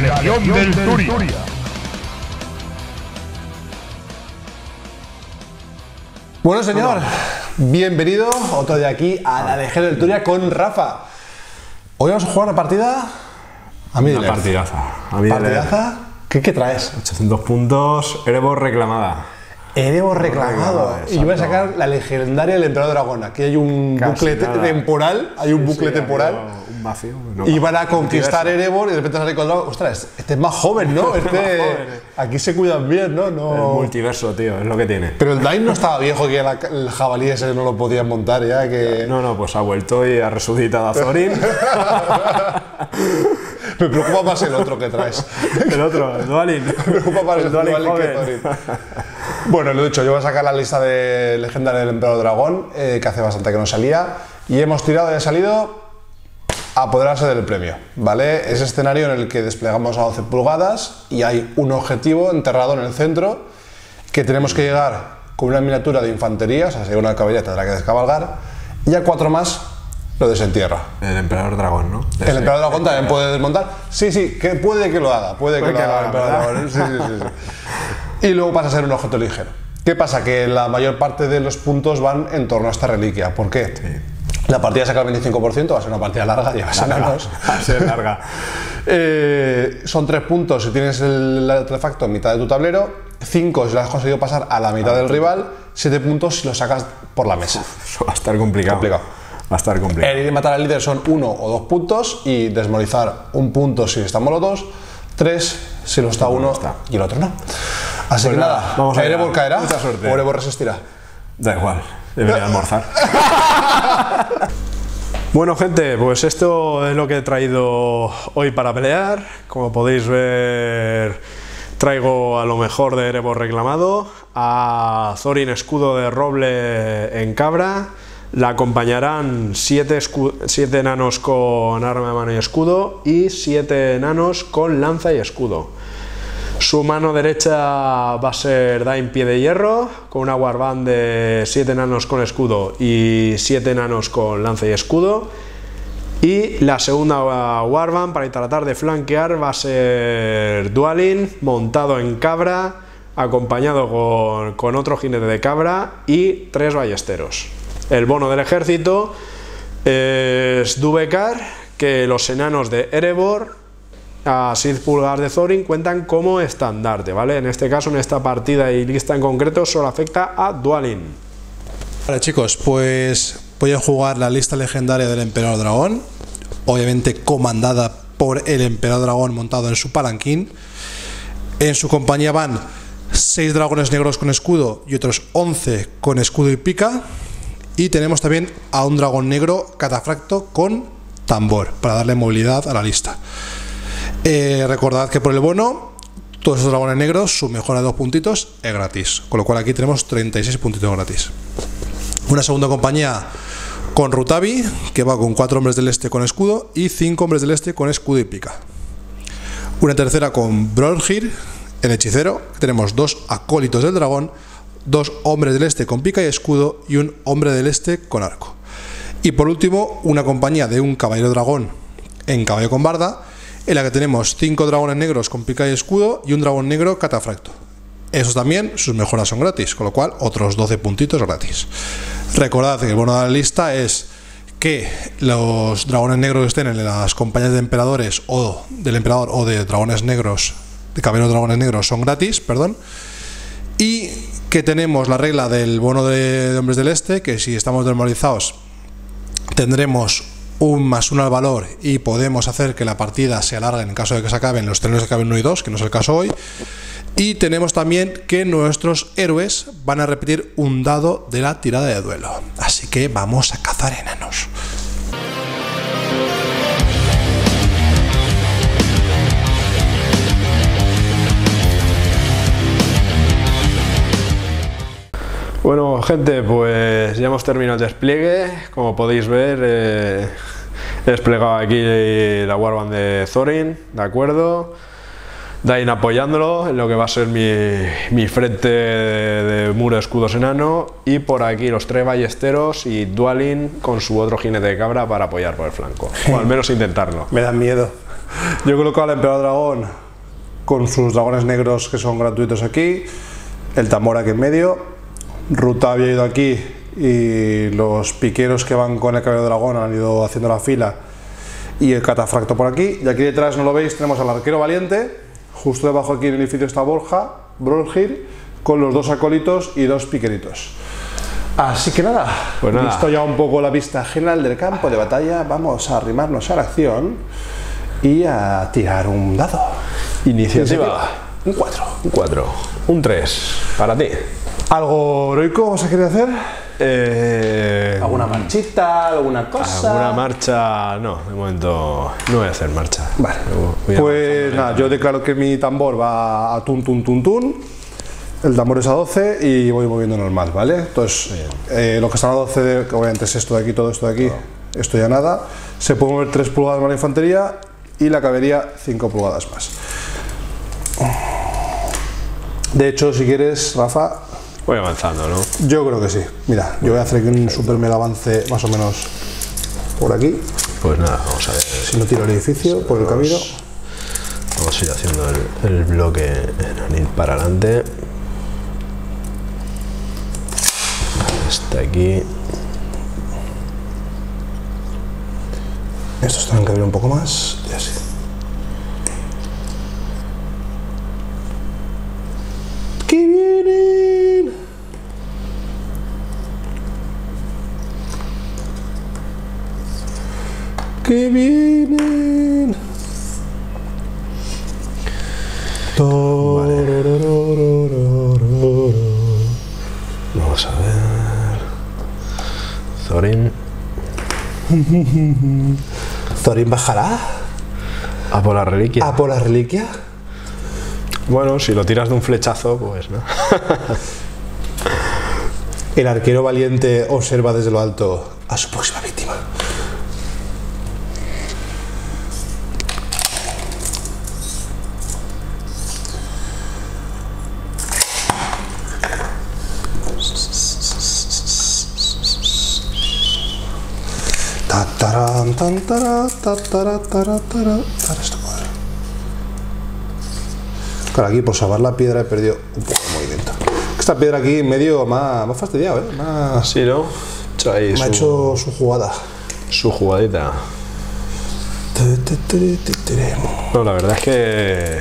la Legión del Turia. Bueno, señor, bienvenido otro día aquí a la Legión del Turia con Rafa. Hoy vamos a jugar una partida a mí Una partidaza. A mí. ¿Qué, ¿Qué traes? 800 puntos, Erebor reclamada. Hemos reclamado. reclamado, Y yo voy a sacar la legendaria del Emperador Dragón. Aquí hay un Casi bucle te- nada. temporal. Hay un bucle temporal. Un vacío. no, Y van a conquistar. Erebor y de repente sale con Dragón. Ostras, este es más joven, ¿no? Este más eh. aquí se cuidan bien, ¿no? El multiverso, tío, es lo que tiene. Pero el Dain no estaba viejo, que la- el jabalí ese no lo podían montar ya, que... No, no, pues ha vuelto y ha resucitado a Thorin. Me preocupa más el otro que traes. el otro, el Dualin. Me preocupa más el Dualin Dualin que. Thorin. Bueno, lo dicho, yo voy a sacar la lista de legendaria del Emperador Dragón, eh, que hace bastante que no salía, y hemos tirado y ha salido apoderarse del premio, ¿vale? Es escenario en el que desplegamos a 12 pulgadas y hay un objetivo enterrado en el centro que tenemos que llegar con una miniatura de infantería, o sea, si hay una caballería tendrá que descabalgar, y a cuatro más lo desentierra. El emperador dragón, ¿no? El emperador dragón también puede desmontar. Sí, sí, que puede que lo haga, puede, Puede que, que lo haga el emperador dragón. Sí, sí, sí. Y luego pasa a ser un objeto ligero. ¿Qué pasa? Que la mayor parte de los puntos van en torno a esta reliquia. ¿Por qué? La partida saca el 25%, va a ser una partida larga, llevas enanos. Va a ser larga. Eh, son tres puntos si tienes el artefacto en mitad de tu tablero, cinco si lo has conseguido pasar a la mitad del rival, siete puntos si lo sacas por la mesa. Eso va a estar complicado. Complicado. Va a estar complicado. El ir y matar al líder son uno o dos puntos y desmolizar un punto si estamos los dos, tres si lo está uno y el otro no. Así que nada, nada, vamos allá. Erebor caerá Mucha suerte. o Erebor resistirá. Da igual, debería almorzar. Bueno, gente, pues esto es lo que he traído hoy para pelear. Como podéis ver, traigo a lo mejor de Erebor reclamado, a Thorin escudo de roble en cabra. La acompañarán siete, escu- siete enanos con arma de mano y escudo y siete enanos con lanza y escudo. Su mano derecha va a ser Dain Pie de Hierro, con una warband de 7 enanos con escudo y 7 enanos con lanza y escudo. Y la segunda warband, para tratar de flanquear, va a ser Dualin, montado en cabra, acompañado con, otro jinete de cabra y tres ballesteros. El bono del ejército es Dubekar, que los enanos de Erebor a 6 pulgadas de Thorin cuentan como estandarte, ¿vale? En este caso, en esta partida y lista en concreto, solo afecta a Dualin. Vale chicos, pues voy a jugar la lista legendaria del Emperador Dragón, obviamente comandada por el Emperador Dragón montado en su palanquín. En su compañía van 6 dragones negros con escudo y otros 11 con escudo y pica. Y tenemos también a un dragón negro catafracto con tambor para darle movilidad a la lista. Eh, recordad que por el bono, todos esos dragones negros, su mejora de dos puntitos es gratis. Con lo cual aquí tenemos 36 puntitos gratis. Una segunda compañía con Rutavi, que va con cuatro hombres del este con escudo y cinco hombres del este con escudo y pica. Una tercera con Bronhir, el hechicero, tenemos dos acólitos del dragón, dos hombres del este con pica y escudo y un hombre del este con arco. Y por último, una compañía de un caballero dragón en caballo con barda, en la que tenemos cinco dragones negros con pica y escudo y un dragón negro catafracto. Esos también, sus mejoras son gratis, con lo cual otros 12 puntitos gratis. Recordad que el bono de la lista es que los dragones negros que estén en las compañías de emperadores o del emperador o de dragones negros, de caballeros dragones negros son gratis, perdón. Y que tenemos la regla del bono de, hombres del este, que si estamos desmoralizados tendremos un más uno al valor y podemos hacer que la partida se alargue en caso de que se acaben los trenes que acaben 1 y 2, que no es el caso hoy. Y tenemos también que nuestros héroes van a repetir un dado de la tirada de duelo. Así que vamos a cazar enanos. Bueno, gente, pues ya hemos terminado el despliegue. Como podéis ver, eh, he desplegado aquí la Warband de Thorin, ¿de acuerdo? Dain apoyándolo en lo que va a ser mi, mi frente de, de muro de escudos enano. Y por aquí los tres ballesteros y Dualin con su otro jinete de cabra para apoyar por el flanco. O al menos intentarlo. Me da miedo. Yo he colocado al emperador dragón con sus dragones negros que son gratuitos aquí, el tambor aquí en medio, Ruta había ido aquí y los piqueros que van con el cabello dragón han ido haciendo la fila y el catafracto por aquí. Y aquí detrás, no lo veis, tenemos al arquero valiente, justo debajo aquí en el edificio está Borja, Brolgir, con los dos acólitos y dos piqueritos. Así que nada, Pues nada. visto ya un poco la vista general del campo de batalla, vamos a arrimarnos a la acción y a tirar un dado. Iniciativa. Un 4. Un 4. Un 3. Para ti. ¿Algo heroico vas a querer hacer? Eh, ¿Alguna manchita? ¿Alguna cosa? ¿Alguna marcha? No, de momento no voy a hacer marcha. Vale. Pues nada, yo declaro que mi tambor va a tun tun tun tun. El tambor es a 12 y voy moviendo normal, ¿vale? Entonces, eh, lo que están a 12, de- que obviamente es esto de aquí, todo esto de aquí, esto ya nada. Se puede mover 3 pulgadas más la infantería y la caballería 5 pulgadas más. De hecho, si quieres, Rafa, Voy avanzando, ¿no? yo creo que sí. Mira, yo voy a hacer aquí un super mega avance más o menos por aquí. Pues nada, vamos a ver. Si no tiro el edificio, por el camino. Vamos a ir haciendo el, el bloque en ir para adelante. Está aquí. Estos tienen que abrir un poco más y así. ¡Que vienen! ¡Que vienen! Vamos a ver. Thorin. ¿Thorin bajará A por la reliquia. a por la reliquia? Bueno, si lo tiras de un flechazo, pues no. El arquero valiente observa desde lo alto a su próxima víctima. Tan. Claro, aquí por salvar la piedra he perdido un poco de movimiento. Esta piedra aquí medio me ha fastidiado, ¿eh? Ha, Sí, ¿no? Me ha hecho su jugada. su jugadita. No, la verdad es que.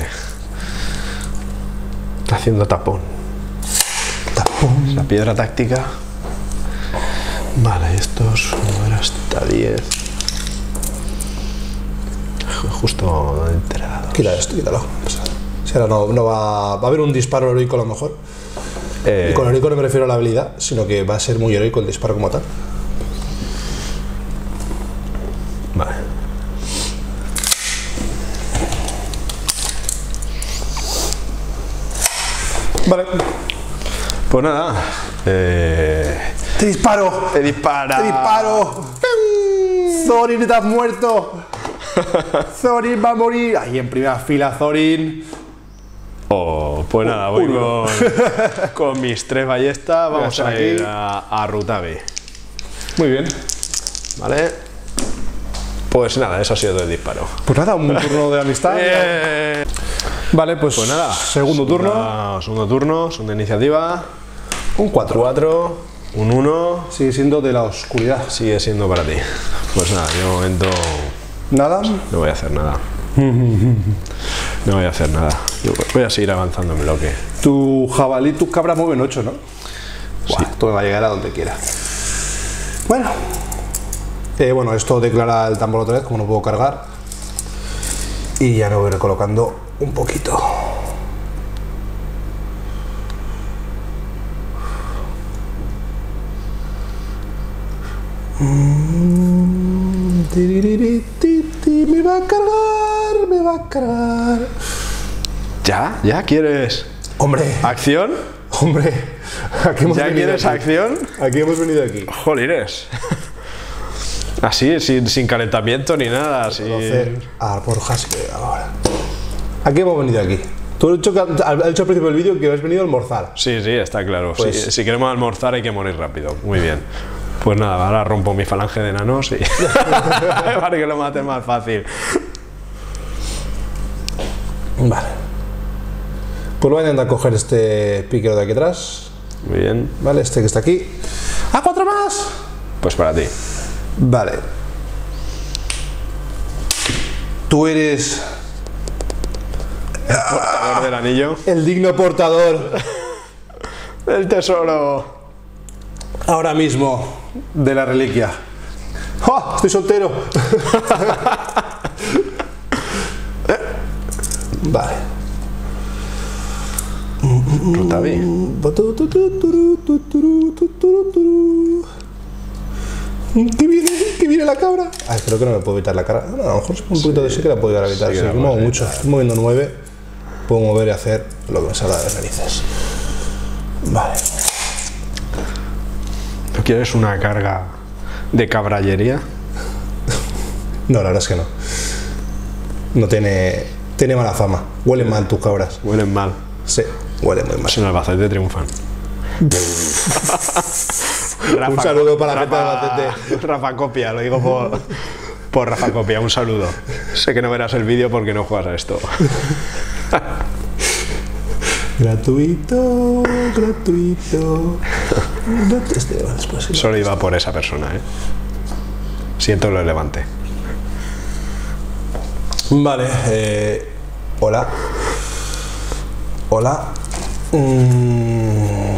Está haciendo tapón. La piedra táctica. Vale, estos mover hasta 10. Justo enterado. Quita esto, quítalo. Si ahora no, no va, va a haber un disparo heroico a lo mejor. Eh, Y con heroico no me refiero a la habilidad, sino que va a ser muy heroico el disparo como tal. Vale. Vale. Pues nada. Eh, ¡Te disparo! te dispara. ¡Te disparo! ¡Thorin, estás muerto! ¡Thorin va a morir! Ahí en primera fila, Thorin. Oh, pues nada, voy con, con mis tres ballestas. Vamos a ir a, a Rutabi. Muy bien. ¿Vale? Pues nada, eso ha sido todo el disparo. Pues nada, un turno de amistad. Vale, pues, Pues nada. Segundo turno. Segundo turno, segunda iniciativa. Un 4. 4, un 1. Sigue siendo de la oscuridad. Sigue siendo para ti. Pues nada, yo de momento Nada. no voy a hacer nada. No voy a hacer nada. Yo voy a seguir avanzando en bloque. Tu jabalí, tu cabra mueven 8, ¿no? Buah, me va a llegar a donde quiera. Bueno. Eh, bueno, esto declara el tambor otra vez, como no puedo cargar. Y ya me voy recolocando un poquito. Mm, Me va a cargar, me va a cargar. ¿Ya? ¿Ya quieres Hombre, acción? hombre. Aquí hemos ¿Ya venido quieres aquí. acción? Aquí hemos venido aquí. Jolines. Así, sin, sin calentamiento ni nada. Así. Conocer a Borja ahora. ¿A qué hemos venido aquí? Tú has dicho, que, has dicho al principio del vídeo que has venido a almorzar. Sí, sí, está claro. Pues- si queremos almorzar hay que morir rápido. Muy bien. Pues nada, ahora rompo mi falange de enanos y para que lo mate más fácil. Vale. Pues voy a intentar coger este piquero de aquí atrás. Muy bien. Vale, este que está aquí. ¡A cuatro más! Pues para ti. Vale. Tú eres Portador del anillo. el digno portador El tesoro. Ahora mismo de la reliquia. ¡Ah! Estoy soltero. vale. Rutavi. Que viene, que viene la cabra. Ay, creo que no me puedo evitar la cara. No, a lo mejor un poquito de sí que la puedo llegar a evitar. sí Sí, muevo mucho. Estoy moviendo 9. Puedo mover y hacer lo que me salga de las narices. Vale. ¿Tú quieres una carga de cabrallería? No, la verdad es que no. No tiene. Tiene mala fama. Huelen mal tus cabras. Huelen mal. Sí, huelen muy mal. Pues en Albacete triunfan. Un saludo para la gente de Rafa, Albacete. Rafa Copia, lo digo por, por Rafa Copia, un saludo. Sé que no verás el vídeo porque no juegas a esto. Gratuito, gratuito. Después. Solo iba por esa persona, ¿eh? Siento lo relevante. Vale, eh, hola. Hola. Mm,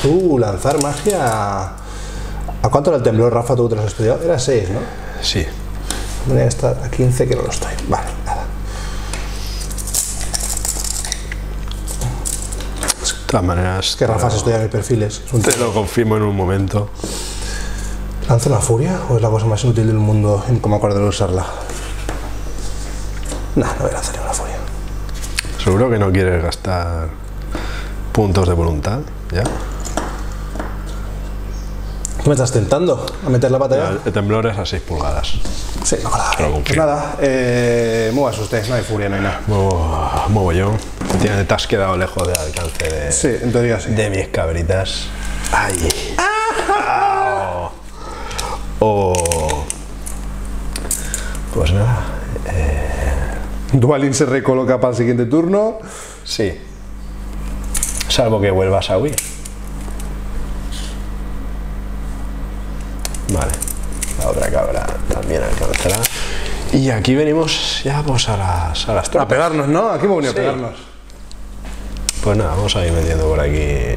tú, lanzar magia. ¿A cuánto era el temblor, Rafa? ¿Tú te lo has estudiado? Era 6, ¿no? Sí. Voy a estar a 15 que no lo estoy. Vale, todas maneras, que Rafa se estudia mis perfiles. Es un te lo confirmo en un momento. ¿Lanzo la furia o es la cosa más inútil del mundo no me acuerdo de usarla? Nah, no voy a lanzar una furia. Seguro que no quieres gastar puntos de voluntad, ¿ya? ¿Qué me estás tentando? ¿A meter la pata ya? El temblor es a 6 pulgadas. Sí, no, nada. Pues nada, eh, muevas usted, no hay furia, no hay nada. Muevo, muevo yo. Te, te has quedado lejos del alcance de, Sí, en teoría sí. de mis cabritas. ¡Ay! Ah, oh. Oh. Pues nada, Dualin se recoloca para el siguiente turno. sí. Salvo que vuelvas a huir. Vale. La otra cabra también alcanzará. Y aquí venimos ya pues a las, a las A pegarnos, ¿no? Aquí hemos venido Sí. a pegarnos. Pues nada, vamos a ir metiendo por aquí.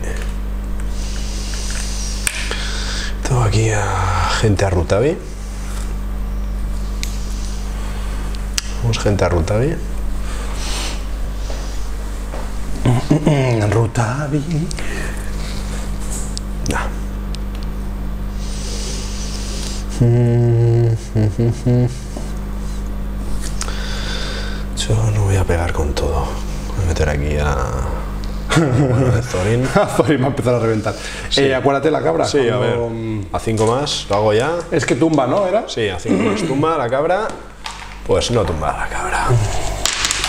Todo aquí a gente a Rutavi. Vamos gente a Rutavi. Mm, Ruta Nah. Yo no voy a pegar con todo. Voy a meter aquí a. Bueno, de Thorin. Zorin va a empezar a reventar. Eh, acuérdate la cabra. Sí, a ver. A 5 más, lo hago ya. Es que tumba, ¿no? ¿Era? Sí, a 5 más tumba la cabra. Pues no tumba la cabra.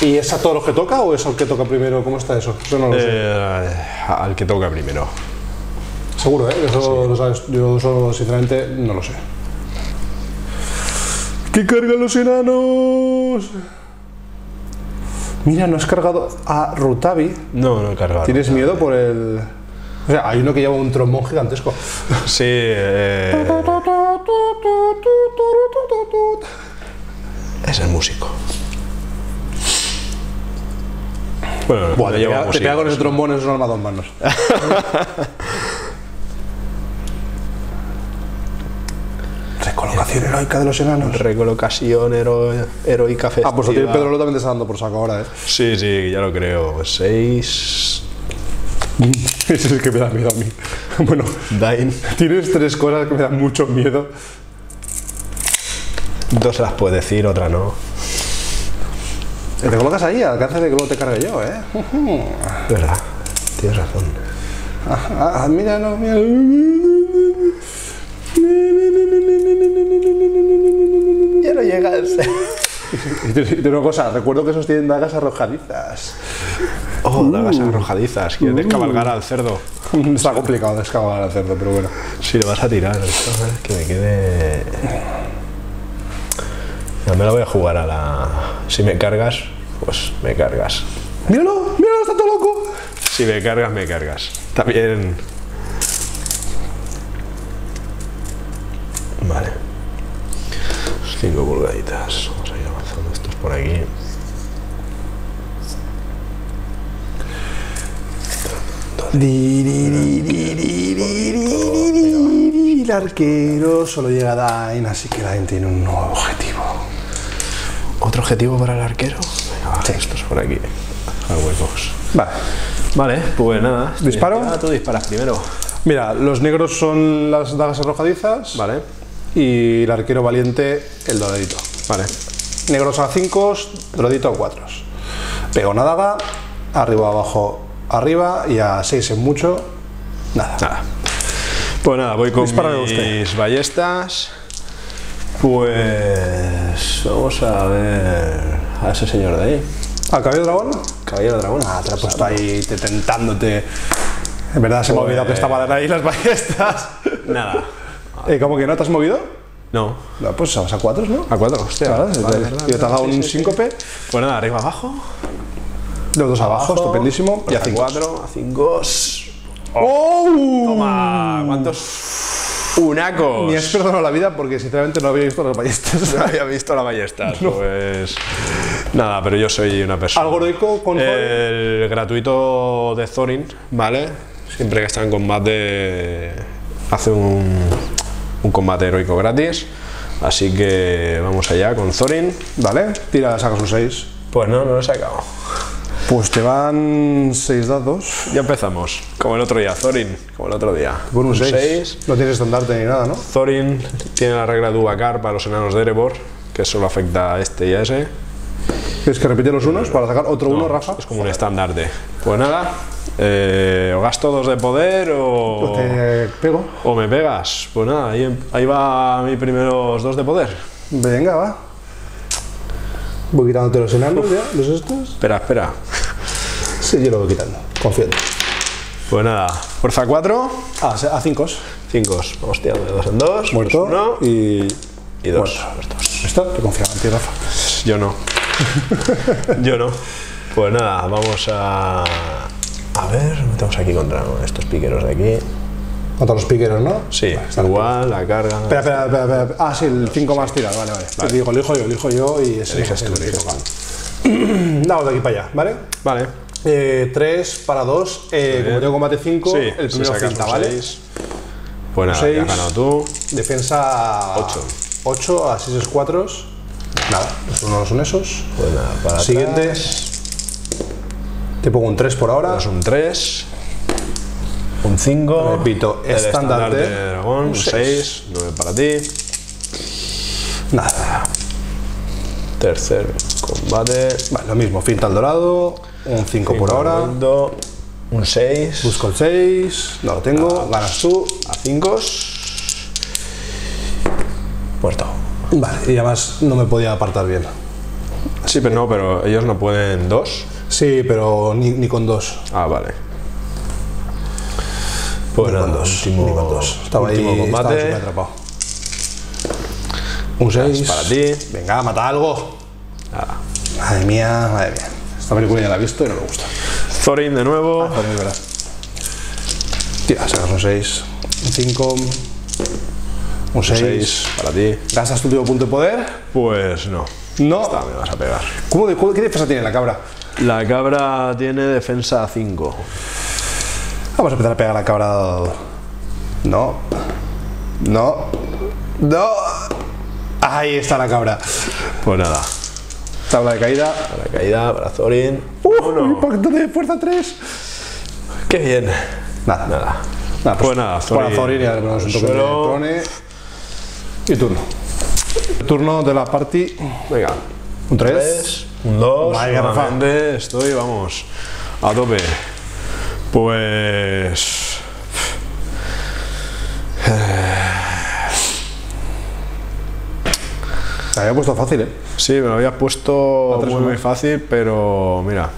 ¿Y es a todos los que toca o es al que toca primero? ¿Cómo está eso? Eso no lo sé. Eh, al que toca primero. Seguro, ¿eh? Eso lo sabes. Yo eso, sinceramente, no lo sé. ¡Que cargan los enanos! Mira, no has cargado a Rutavi. No, no he cargado. ¿Tienes miedo por el...? O sea, hay uno que lleva un trombón gigantesco. Sí, eh, es el músico. Bueno, Buah, te, pega, te música. pega con ese trombón, es un arma a dos manos. Recolocación heroica de los enanos. Recolocación hero- heroica festiva. Ah, pues ti Pedro Lolo también te está dando por saco ahora, ¿eh? Sí, sí, ya lo creo. Seis. Ese es el que me da miedo a mí. Bueno, Dain. tienes tres cosas que me dan mucho miedo. Dos las puedo decir, otra no. Te colocas ahí, al alcance de que luego te cargue yo, ¿eh? Verdad, tienes razón. Ah, ah, mira, no, no llegas. Y una cosa, recuerdo que esos tienen dagas arrojadizas. Oh, dagas arrojadizas. Quieres descabalgar al cerdo. Está complicado descabalgar al cerdo, pero bueno. Si le vas a tirar, esto, que me quede. Ya me la voy a jugar a la. Si me cargas, pues me cargas. Míralo, míralo, está todo loco. Si me cargas, me cargas. También. 5 pulgaditas. Vamos a ir avanzando estos por aquí. El arquero solo llega a Dain, así que Dain tiene un nuevo objetivo. ¿Otro objetivo para el arquero? Venga, estos por aquí. A huecos. Vale. Vale, pues nada. ¿Disparo? Tú disparas primero. Mira, los negros son las dagas arrojadizas Vale. Y el arquero valiente el doradito. Vale. Negros a 5, doradito a 4. Pego una daga, arriba, abajo, arriba y a 6 en mucho, nada. Nada. Pues nada, voy con mis usted. ballestas. Pues vamos a ver a ese señor de ahí. ¿Al cabello dragón? Caballero dragón. Ah, te lo he puesto ahí te tentándote. En verdad se me ha Pues- olvidado que estaban ahí las ballestas. Nada. Eh, ¿Cómo que no te has movido? No. No, pues vas a 4, ¿no? A cuatro, hostia. Claro, Vale, vale, verdad, yo te has dado un sí, sí. síncope, Pues nada, arriba abajo. los dos abajo, estupendísimo. Y a 5. 4, a 5. ¡Oh! Toma, ¿cuántos? Unacos. Ni has perdonado la vida porque sinceramente no había visto las ballestas. No había visto la ballesta. Pues. Nada, pero yo soy una persona. Algo heroico con El gratuito de Thorin, ¿vale? Siempre que está en combate hace un, un combate heroico gratis. Así que vamos allá con Thorin. Vale, tira, sacas un 6. Pues no, no lo he sacado. Pues te van 6 dados. Ya empezamos. Como el otro día, Thorin, como el otro día. Por un 6. seis. No tienes estandarte ni nada, ¿no? Thorin tiene la regla de Ubacar para los enanos de Erebor, que solo afecta a este y a ese. Tienes que repetir los unos para sacar otro uno, Rafa. Es como un estandarte. Pues nada, eh, o gasto dos de poder o, Te pego. o me pegas. Pues nada, ahí, em- ahí va mis primeros dos de poder. Venga, va. Voy quitándote los enanos ya, los estos. Espera, espera. Sí, yo lo voy quitando. Confiando. Pues nada, fuerza 4, Ah, a 5. 5. Vamos tirando de dos en dos. Muerto. Pues uno Y. y dos. Muerto. Muertos. ¿Esto? Te confiaba en ti, Rafa. Yo no. Yo no. Pues nada, vamos a. A ver, metemos aquí contra estos piqueros de aquí. Contra los piqueros, ¿no? Sí, está igual, la carga. Espera, espera, espera, espera. Ah, sí, el 5 más tirado, vale, vale. Te digo, elijo yo, elijo yo y ese Eliges es tú, el eliges tiro, vale. Vamos de aquí para allá, ¿vale? Vale. 3 para 2. Eh, como tengo combate 5, Sí, el primero cinta, ¿vale? seis, Pues seis. ya has ganado tú. Defensa Ocho. 8 a 6 es 4. Nada, unos son esos. Pues nada, para Siguiente. atrás. Te pongo un 3 por ahora. Es un 3. Un 5. Repito, estandarte de dragón. un Un seis. 6. 9 para ti. Nada. Tercer combate. Vale, lo mismo, finta al dorado. Un 5 por ahora. Momento, Un 6. Busco el 6. No lo tengo. Ganas tú. A 5. Muerto. Vale, y además no me podía apartar bien. Sí, pero no, pero ellos no pueden dos. Sí, pero ni, ni con dos. Ah, vale. Pues ni con dos. último, ni con dos. Estaba último ahí combate. atrapado. Un 6. para ti. Venga, mata algo. Nada. Madre mía, madre mía. Esta película ya la he visto y no me gusta. Thorin de nuevo. Joder, es verdad. Tira, sacas un 6. Un 5. Un 6. 6 para ti. ¿Gastas tu último punto de poder? Pues no. No. Esta me vas a pegar. ¿Cómo de, cómo- ¿Qué defensa tiene la cabra? La cabra tiene defensa 5. Vamos a empezar a pegar a la cabra. No. No. No. Ahí está la cabra. Pues nada. Tabla de caída. Para la caída, para Thorin. ¡Uh! Uno. Impacto de fuerza 3. Qué bien. Nada. Nada. Nada, Pues nada, Thorin y ahora le ponemos un toque de prone. Y turno. Turno de la party. Venga. Un 3. 3, un 2. Vaya, Rafa. nuevamente estoy, vamos, a tope. Pues. Se había puesto fácil, ¿eh? Sí, me lo habías puesto muy, muy fácil, pero mira.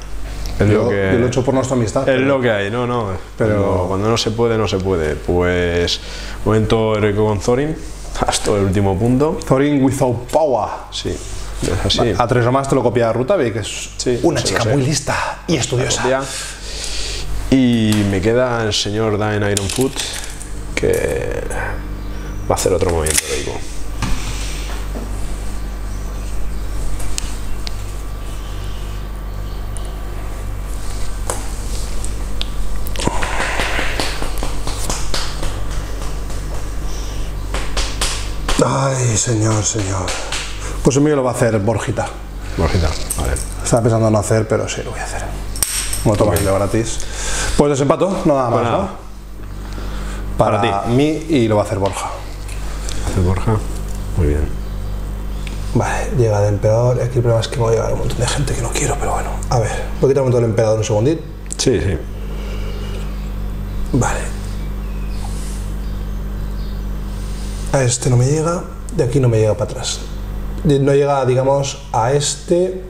Es Yo, lo que. yo lo he hecho por nuestra amistad. Es lo que hay, no, no. Pero- Cuando, cuando no se puede, no se puede. Pues. Momento heroico con Thorin. Hasta el último punto. Thorin without power. Sí. Es así. Vale, a tres nomás te lo copia Rutavi, que es Sí, una chica muy lista y estudiosa. Y me queda el señor Dine Iron Foot, que va a hacer otro movimiento heroico. Ay, señor, señor. Pues el mío lo va a hacer Borjita. Borjita, vale. Estaba pensando no hacer, pero sí lo voy a hacer. Como toma de gratis. Pues desempato, nada más, Pues. ¿no? Para, Para ti. mí y lo va a hacer Borja. Hace Borja. Muy bien. Vale, llega el emperador. y Aquí el problema es que me va a llegar un montón de gente que no quiero, pero bueno. A ver, voy a quitar un momento el emperador un segundito. Sí, sí. Vale. A este no me llega, de aquí no me llega para atrás. No llega, digamos, a este.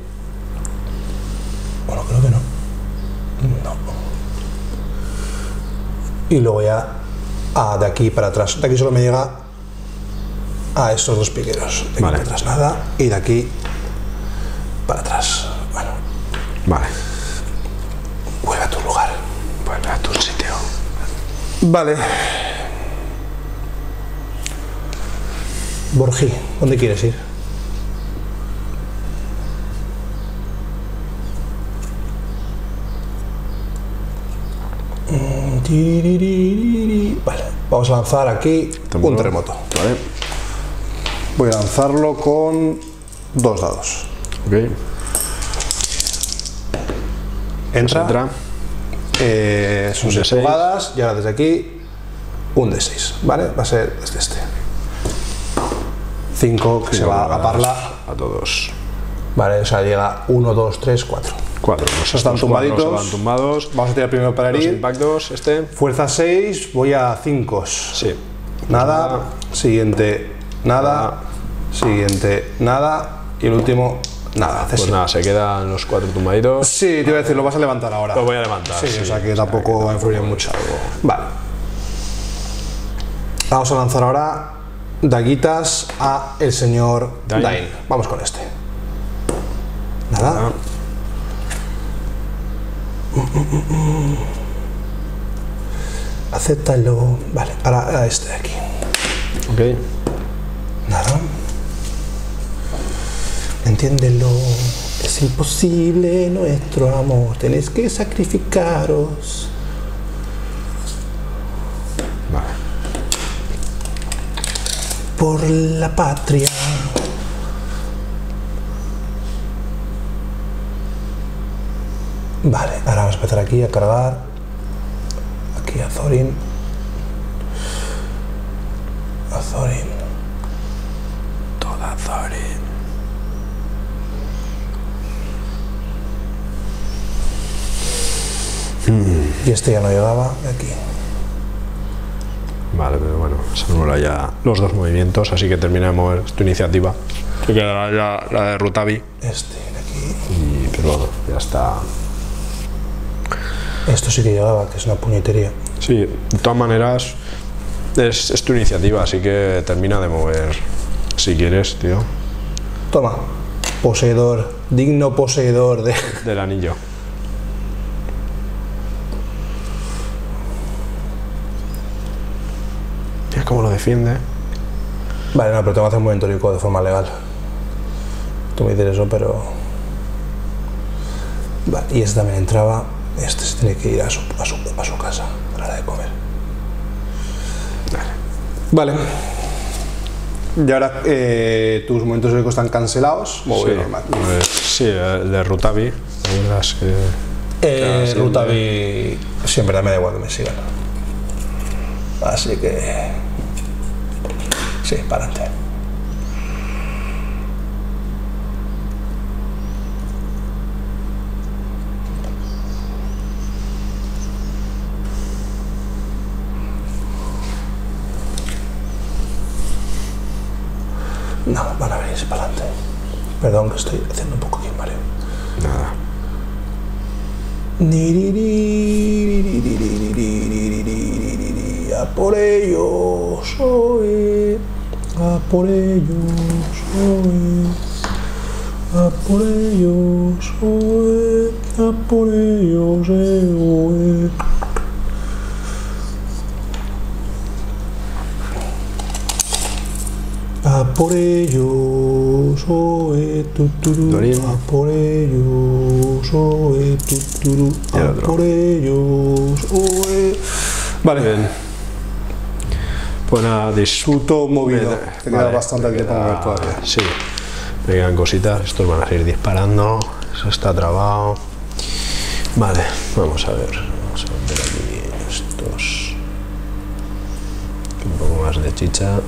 Bueno, creo que no. No. Y luego ya a de aquí para atrás. De aquí solo me llega a estos dos piqueros. De aquí Vale. para atrás nada. Y de aquí para atrás. Bueno, Vale. vuelve a tu lugar. Vuelve a tu sitio. Vale. Borgi, ¿dónde quieres ir? Vale, vamos a lanzar aquí un terremoto. Vale. Voy a lanzarlo con dos dados. Ok. Entra, Entra. eh, son seis D6. jugadas y ahora desde aquí un de 6 ¿vale? Va a ser desde este. 5 que se va a parla. A todos. Vale, o sea, llega 1, 2, 3, 4. Cuatro. Pues Están tumbaditos. van tumbados. Vamos a tirar primero para Los herir. impactos, este. Fuerza 6, voy a 5. Sí. Nada. Siguiente, nada. Siguiente, nada. Y el último, nada. Pues sí. nada, se quedan los cuatro tumbaditos. Sí, te iba a decir, lo vas a levantar ahora. Lo voy a levantar. Sí, o sea que tampoco va a influir mucho. Vale. Vamos a lanzar ahora daguitas a el señor Dain. Dain. Vamos con este. Nada. Acéptalo. Vale, ahora a este de aquí. Ok. Nada. Entiéndelo. Es imposible nuestro amor. Tenéis que sacrificaros. Vale. por la patria. Vale, ahora vamos a empezar aquí a cargar. Aquí a Thorin. A Thorin. Toda Thorin. Y este ya no llegaba de aquí. Vale, pero bueno, se anula ya los dos movimientos, así que termina de mover tu iniciativa. Que quedará ya la de Rutavi. Este de aquí. Y, pero bueno, ya está. Esto sí que llegaba, que es una puñetería. Sí, de todas maneras, es, es tu iniciativa, así que termina de mover si quieres, tío, Toma. Poseedor. Digno poseedor de. del anillo. Mira cómo lo defiende. Vale, no, pero tengo que hacer un movimiento de forma legal. Tú me dices eso, pero. Vale, y este también entraba. Tiene que ir a su, a su, a su casa a la hora de comer. Vale. Y ahora eh, tus momentos heroicos están cancelados. Voy sí, a- pues, sí, el de Rutavi. La verdad es que. Eh, siempre. Rutavi, sí, en verdad me da igual que me sigan. Así que. Sí, para adelante. No, van a venirse para adelante. Perdón que estoy haciendo un poco aquí mareo. Nada. A por ellos, hoy, a por ellos, hoy. a por ellos, oe, a por ellos, eh, oe. A por ellos, oe, tuturu, Dorín. a por ellos, oe, tuturu, Y el a otro. por ellos, oe. Vale, Bien. Pues nada, disfruto. Movido. Te queda bastante me aquí para mover todavía. Sí, me quedan cositas. Estos van a seguir disparando. Eso está trabado. Vale, vamos a ver. Vamos a ver aquí estos. Un poco más de chicha.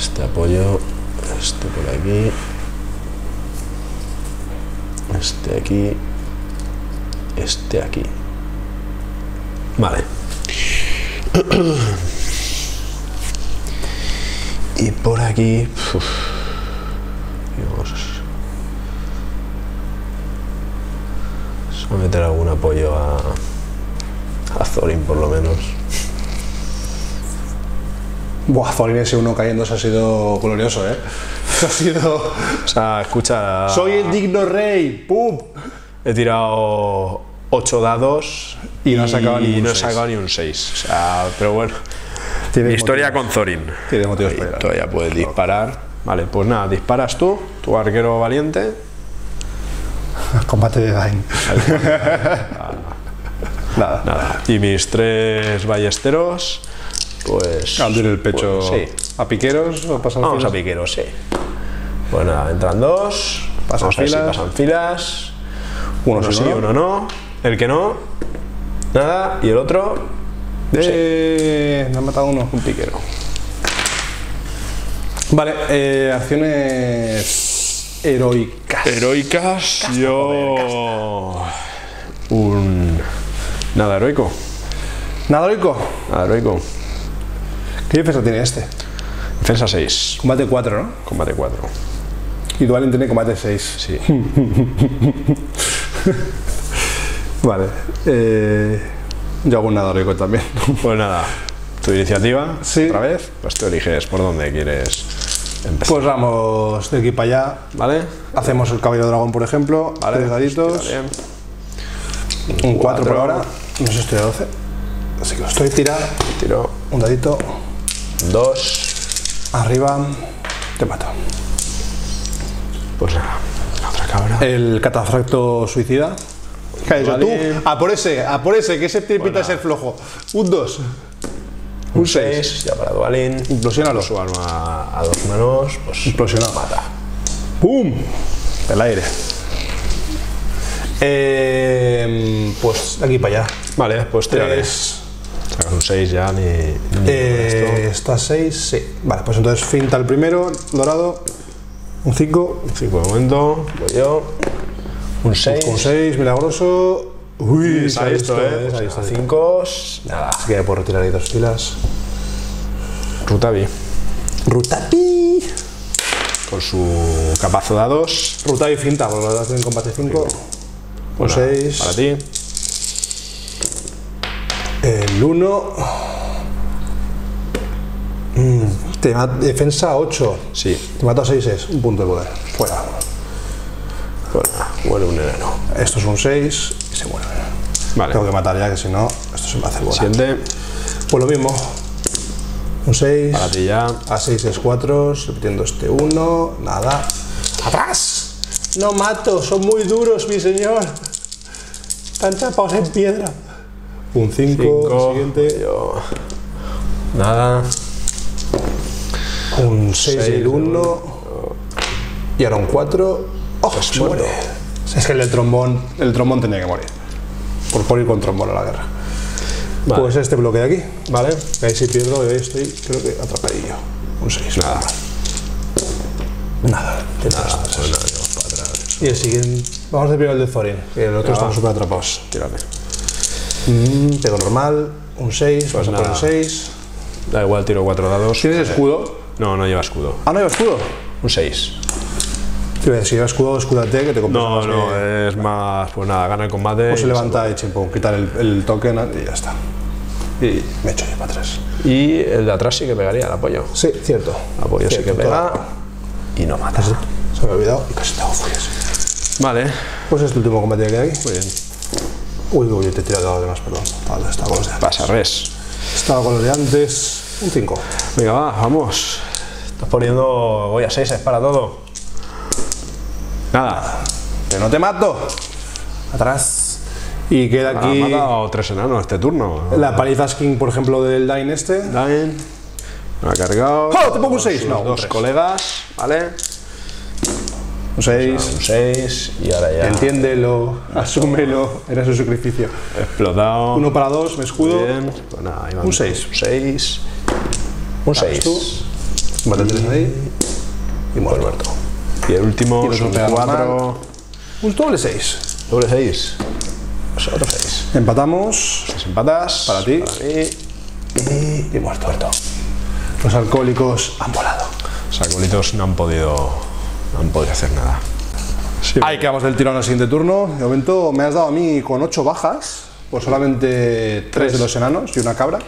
Este apoyo. Este por aquí. Este aquí. Este aquí. Vale. Y por aquí. uf, a meter algún apoyo a. a Thorin por lo menos. Buah, Zorin ese uno cayéndose ha sido glorioso, ¿eh? Ha sido... O sea, escucha. Soy el digno rey, ¡pum! He tirado 8 dados Y no has sacado y no he sacado ni un 6. O sea, pero bueno. Tienes Historia con Thorin. Tienes motivos Ahí, para. Todavía puedes disparar. Vale, pues nada, disparas tú, tu arquero valiente. Combate de Dain. Nada. Nada. Y mis tres ballesteros, pues. Abrir el pecho pues, sí. a piqueros o pasar Vamos a filas? piqueros, sí. Nada, entran dos. Pasan Vamos a ver si filas. pasan filas. Uno Uno sí, sí, ¿no? uno no. El que no, nada. Y el otro, Eh, me ha matado uno. un piquero. Vale, eh, acciones heroicas. Heroicas, yo. Un. Nada heroico. Nada heroico. Nada heroico. ¿Qué defensa tiene este? Defensa 6, Combate 4, ¿no? combate 4. Y Dualin tiene combate 6. Sí. Vale. Eh, yo hago un nada heroico también. Pues nada, tu iniciativa, Sí. otra vez, pues tú eliges por dónde quieres empezar. Pues vamos de aquí para allá. ¿Vale? Hacemos el cabello dragón, por ejemplo. Vale, Tres daditos. Un 4 por ahora. No sé si estoy a 12. Así que lo estoy tirando. Tiro Un dadito. 2. Arriba. Te mato. Pues nada, la otra cabra. El catafracto suicida. ¿Qué has hecho Vale. tú? A por ese, a por ese, que ese te pinta ser flojo. Un 2. Un 6. 6, ya para Dualin. Implosionalo. Su arma a dos manos, pues. Implosionado. Mata. ¡Pum! El aire. Eh, pues de aquí para allá. Vale, pues tírale. Sacas un 6 ya, ni. ni Eh, está 6, sí. Vale, pues entonces finta el primero, dorado. Un 5. 5 de momento, voy yo. Un 6. Un 6, milagroso. Uy, Se ha visto, ¿eh? Se ha visto. 5. Nada. Así que ya puedo retirar ahí dos filas. Rutabi. Rutapi. Con su capazo dados. Rutapi finta, porque verdad en combate 5. Un Pues nada, 6. Para ti. El 1. Te ma- defensa 8. Sí. Te mato a 6 es un punto de poder. Fuera. Nada, muere un enano. Esto es un 6 y se muere. Vale. Tengo que matar ya, que si no, esto se me hace bola. Siguiente. Pues lo mismo. Un 6. Para ti ya. A 6 es 4, repitiendo este 1. Nada. ¡Atrás! No mato, son muy duros, mi señor. Están chapados en piedra. Un 5. 5. Siguiente. Yo. Nada. Un 6 y el 1. Y ahora un 4. ¡Oh! Pues se muere. Es que el del trombón, el trombón tenía que morir. Por, por ir con trombón a la guerra. Vale. Pues este bloque de aquí, ¿vale? Ahí si pierdo, ahí estoy, creo que atrapadillo. Un 6. Nada. Nada. Nada, pues nada, atrás. Y el siguiente. Vamos a primero el de que el otro estamos súper atrapados. Tírale. Mm, pego normal, un 6, Pues vamos a nada. el 6. Da igual, tiro 4 dados. ¿Tienes escudo? No, no lleva escudo. Ah, no lleva escudo. Un 6. Te iba a decir, si lleva escudo, escúdate, que te compras No, no, que- es más. Pues nada, gana el combate. O se levanta y chimpón, quitar el, el token y ya está. Y me echo yo para atrás. Y el de atrás sí que pegaría el apoyo. Sí, cierto. Apoyo sí que pega. y no mata. Se me había olvidado y casi te hago furias. Vale, Pues es el último combate que aquí. muy bien. Uy, uy, te he tirado de demás, perdón. Vale, estaba con los de antes. Pasa res. Estaba con los de antes. Un 5. Venga, va, vamos. Estás poniendo. Voy a 6, es para todo. Nada. Que no te mato. Atrás. Y queda Ha aquí matado tres enanos este turno. la paliza skin, por ejemplo, del Dine este. Dine. Me ha cargado. ¡Oh, te pongo un seis! Sus No, un dos tres. colegas, ¿vale? Un 6. Un 6 y ahora ya. Entiéndelo, asúmelo, era su sacrificio. Explotado. Uno para dos, me escudo. Bien. Pues nada, ahí van Un seis. Un 6. Un Sabes 6. tú. Mate tres ahí. Y muerto. Y el último Y pega 4. Un doble 6. Doble 6. Otro 6. Empatamos. Seis empatas. Para ti. Para mí. Y muerto. Los alcohólicos han volado. Los arbolitos no han podido. No podido hacer nada. Sí, Ahí quedamos del tirón al siguiente turno. De momento me has dado a mí con 8 bajas, por solamente 3 de los enanos y una cabra.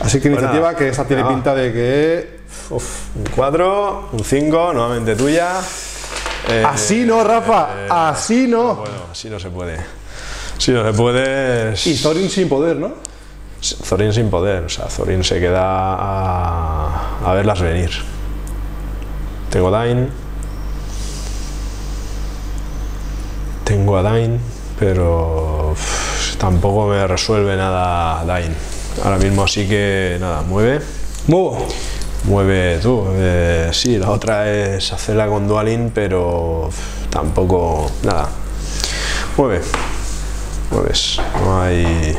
Así que iniciativa nada. que esta tiene pinta de que. un 4, un 5, nuevamente tuya. Eh, Así no, Rafa, así no. Bueno, así no se puede. Si no se puede. es- Y Thorin sin poder, ¿no? Zorin sin poder. O sea, Zorin se queda a, a verlas venir. Tengo Dain. Tengo a Dain, pero tampoco me resuelve nada Dain. Ahora mismo sí que nada, mueve. Muevo. Mueve tú. eh, sí, la otra es hacerla con Dualin, pero tampoco. Nada. Mueve. Mueves. No hay.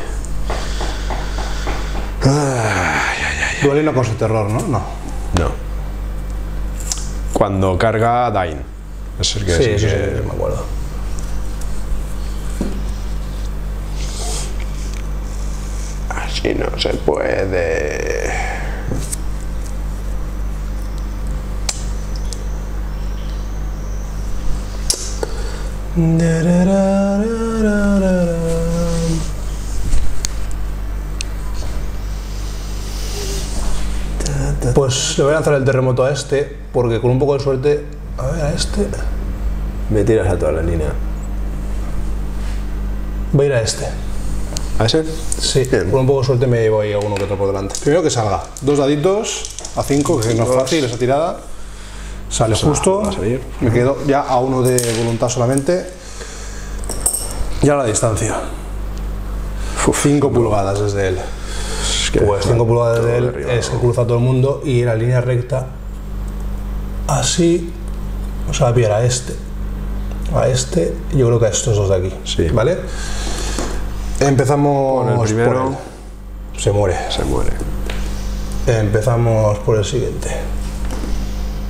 Duele no causa terror, ¿no? No. No. Cuando carga Dain. Es el que Sí, sí sí, me acuerdo. Así no se puede. Pues le voy a lanzar el terremoto a este, porque con un poco de suerte. A ver, a este. Me tiras a toda la línea. Voy a ir a este. ¿A ese? Sí, con un poco de suerte me llevo ahí alguno que otro por delante. Primero que salga. Dos daditos a cinco, que no es fácil esa tirada. Sale justo. va a salir. Me quedo ya a uno de voluntad solamente. Y a la distancia. 5 pulgadas desde él. que Pues 5 pulgadas todo de de él arriba, es que cruza todo el mundo y la línea recta. Así. O sea, pillar a este. A este. Yo creo que a estos dos de aquí. Sí. ¿Vale? Empezamos Con el por primero. él. Se muere. Se muere. Empezamos por el siguiente.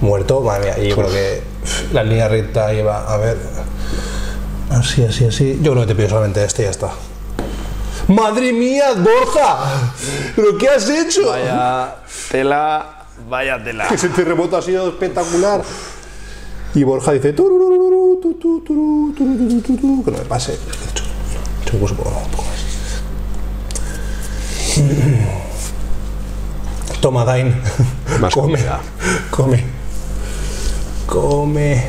Muerto, madre mía, y yo creo que la línea recta lleva, a ver, así, así, así. Yo creo que te pido solamente este y ya está. ¡Madre mía, Borja! ¿Pero qué has hecho? Vaya tela, vaya tela. Ese terremoto ha sido espectacular. Y Borja dice, "Tururururu, tu, tu, turu, turururu, tu, tu", que no me pase. He hecho, Toma, Dain. Más come, comida. come. Come.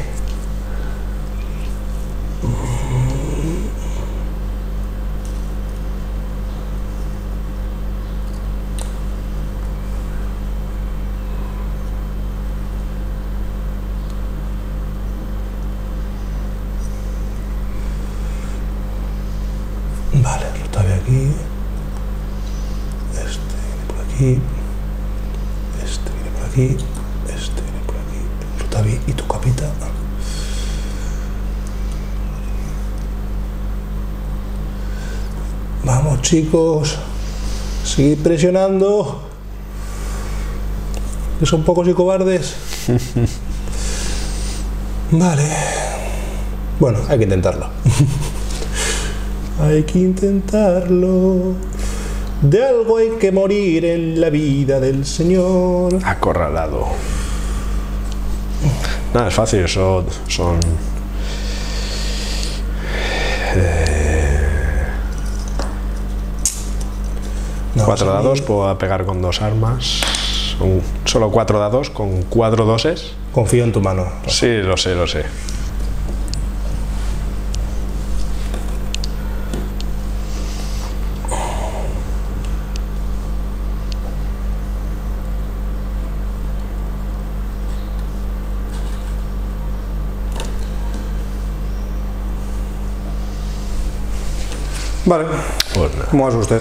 Vale, Rotavi aquí. Este viene por aquí. Este viene por aquí. Este viene por aquí. Rotavi y tu capita. Vamos chicos. Seguid presionando. Que son pocos y cobardes. Vale. Bueno, hay que intentarlo. Hay que intentarlo. De algo hay que morir en la vida del Señor. Acorralado. Nada, es fácil, eso son. No, cuatro dados, puedo pegar con dos armas. Solo cuatro dados con cuatro doses. Confío en tu mano. Sí, lo sé, lo sé. Vale. Pues nada. ¿Cómo vas usted?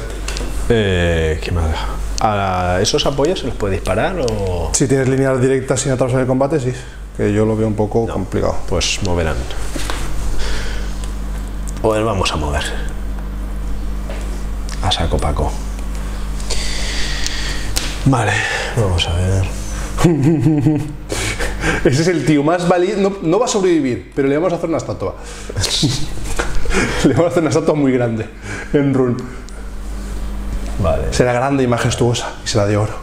Eh, ¿Qué más? ¿A esos apoyos se los puede disparar o...? Si tienes líneas directas sin atravesar el combate, sí. Que yo lo veo un poco complicado. Pues moverán. Pues vamos a mover. A saco Paco. Vale, vamos a ver. Ese es el tío más valiente. No, no va a sobrevivir, pero le vamos a hacer una estatua. le vamos a hacer una estatua muy grande en Run. Vale. Será grande y majestuosa y será de oro.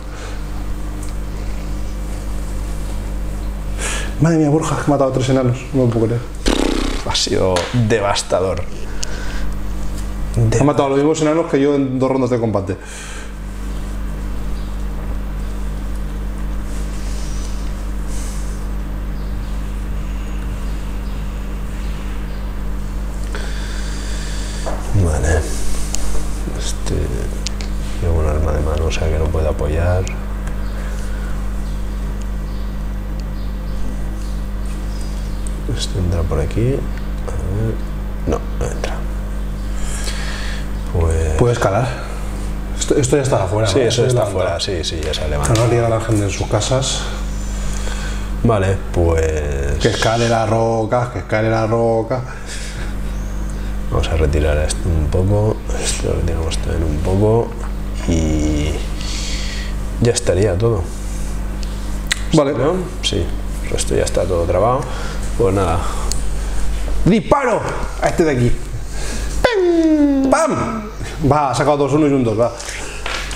Madre mía, Borja, que ha matado a tres enanos. No me lo puedo creer. Ha sido devastador. Ha matado a los mismos enanos que yo en dos rondas de combate. Vale. Este. Llevo un arma de mano, o sea que no puedo apoyar. Este entra por aquí. A ver. No, no entra. Pues. Puede escalar. Esto, ya está afuera. Sí, ¿no? eso está fuera, sí, sí, ya se ha no a la gente en sus casas. Vale, pues. Que escale la roca, que escale la roca. Vamos a retirar esto un poco, esto lo retiramos también un poco y ya estaría todo. Vale. ¿No? Sí, el resto ya está todo trabado. Pues nada, ¡Disparo! A este de aquí. ¡Pam! ¡Pam! Va, ha sacado dos uno y un 2, va.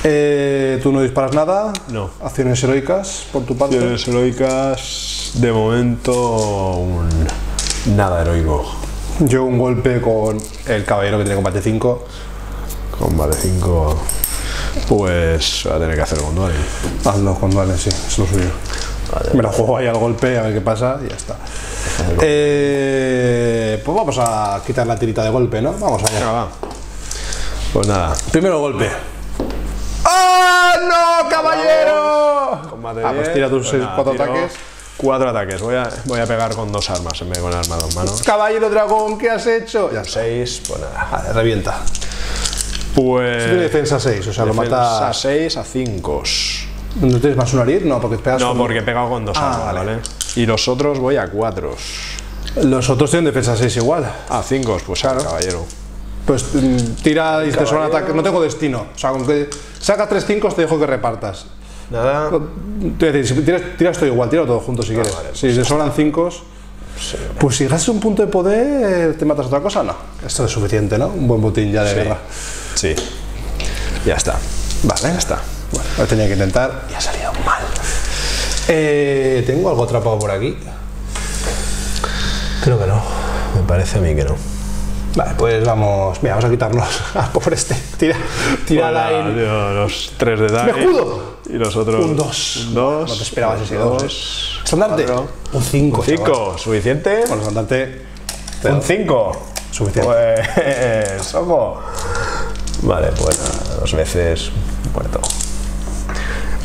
Eh, Tú no disparas nada. No. Acciones heroicas por tu parte. acciones heroicas, de momento un nada heroico. Yo un golpe con el caballero que tiene combate 5. Combate 5, pues va a tener que hacer con duel. Hazlo con duales, sí, es lo suyo. Me lo juego ahí al golpe, a ver qué pasa y ya está. Eh, pues vamos a quitar la tirita de golpe, ¿no? Vamos allá. Venga, va. Pues nada, Primero golpe. ¡Ah, no, caballero! Combate Ah, pues tira tus Pues seis, nada, cuatro tiro ataques. Cuatro ataques. Voy a, voy a pegar con dos armas en vez de con arma a dos manos. Caballero dragón, ¿qué has hecho? Ya. Seis, pues nada. Vale, revienta. Tiene Pues. defensa 6, o sea, lo mata. 6 a 5. ¿No tienes más un herir? No, porque pegas No, con- porque he pegado con dos Ah, armas, vale. ¿vale? Y los otros voy a 4. Los otros tienen defensa 6 igual. A 5, pues al caballero. Pues mm, tira y te suena ataque. No tengo destino. O sea, con que saca 3 5 te dejo que repartas. Nada. Te decir, si tiras, tiras todo igual, tira todo junto si quieres. vale, si te sobran 5, pues si gastas un punto de poder, ¿te matas otra cosa? No. Esto es suficiente, ¿no? Un buen botín ya de guerra. Sí. Ya está. Vale, ya está. Bueno, lo tenía que intentar y ha salido mal. Eh, ¿Tengo algo atrapado por aquí? Creo que no. Me parece a mí que no. Vale, pues vamos. Mira, vamos a quitarnos al pobre este. Tira, tira la tío, los 3 de ¡Me daño. escudo! Y los otros. Un dos. 2. No te esperabas ese dos. Estandarte. Un 5. 5, ¿suficiente? Bueno, estandarte. Un 5. Suficiente. Pues. Ojo. Vale, pues nada, dos veces muerto.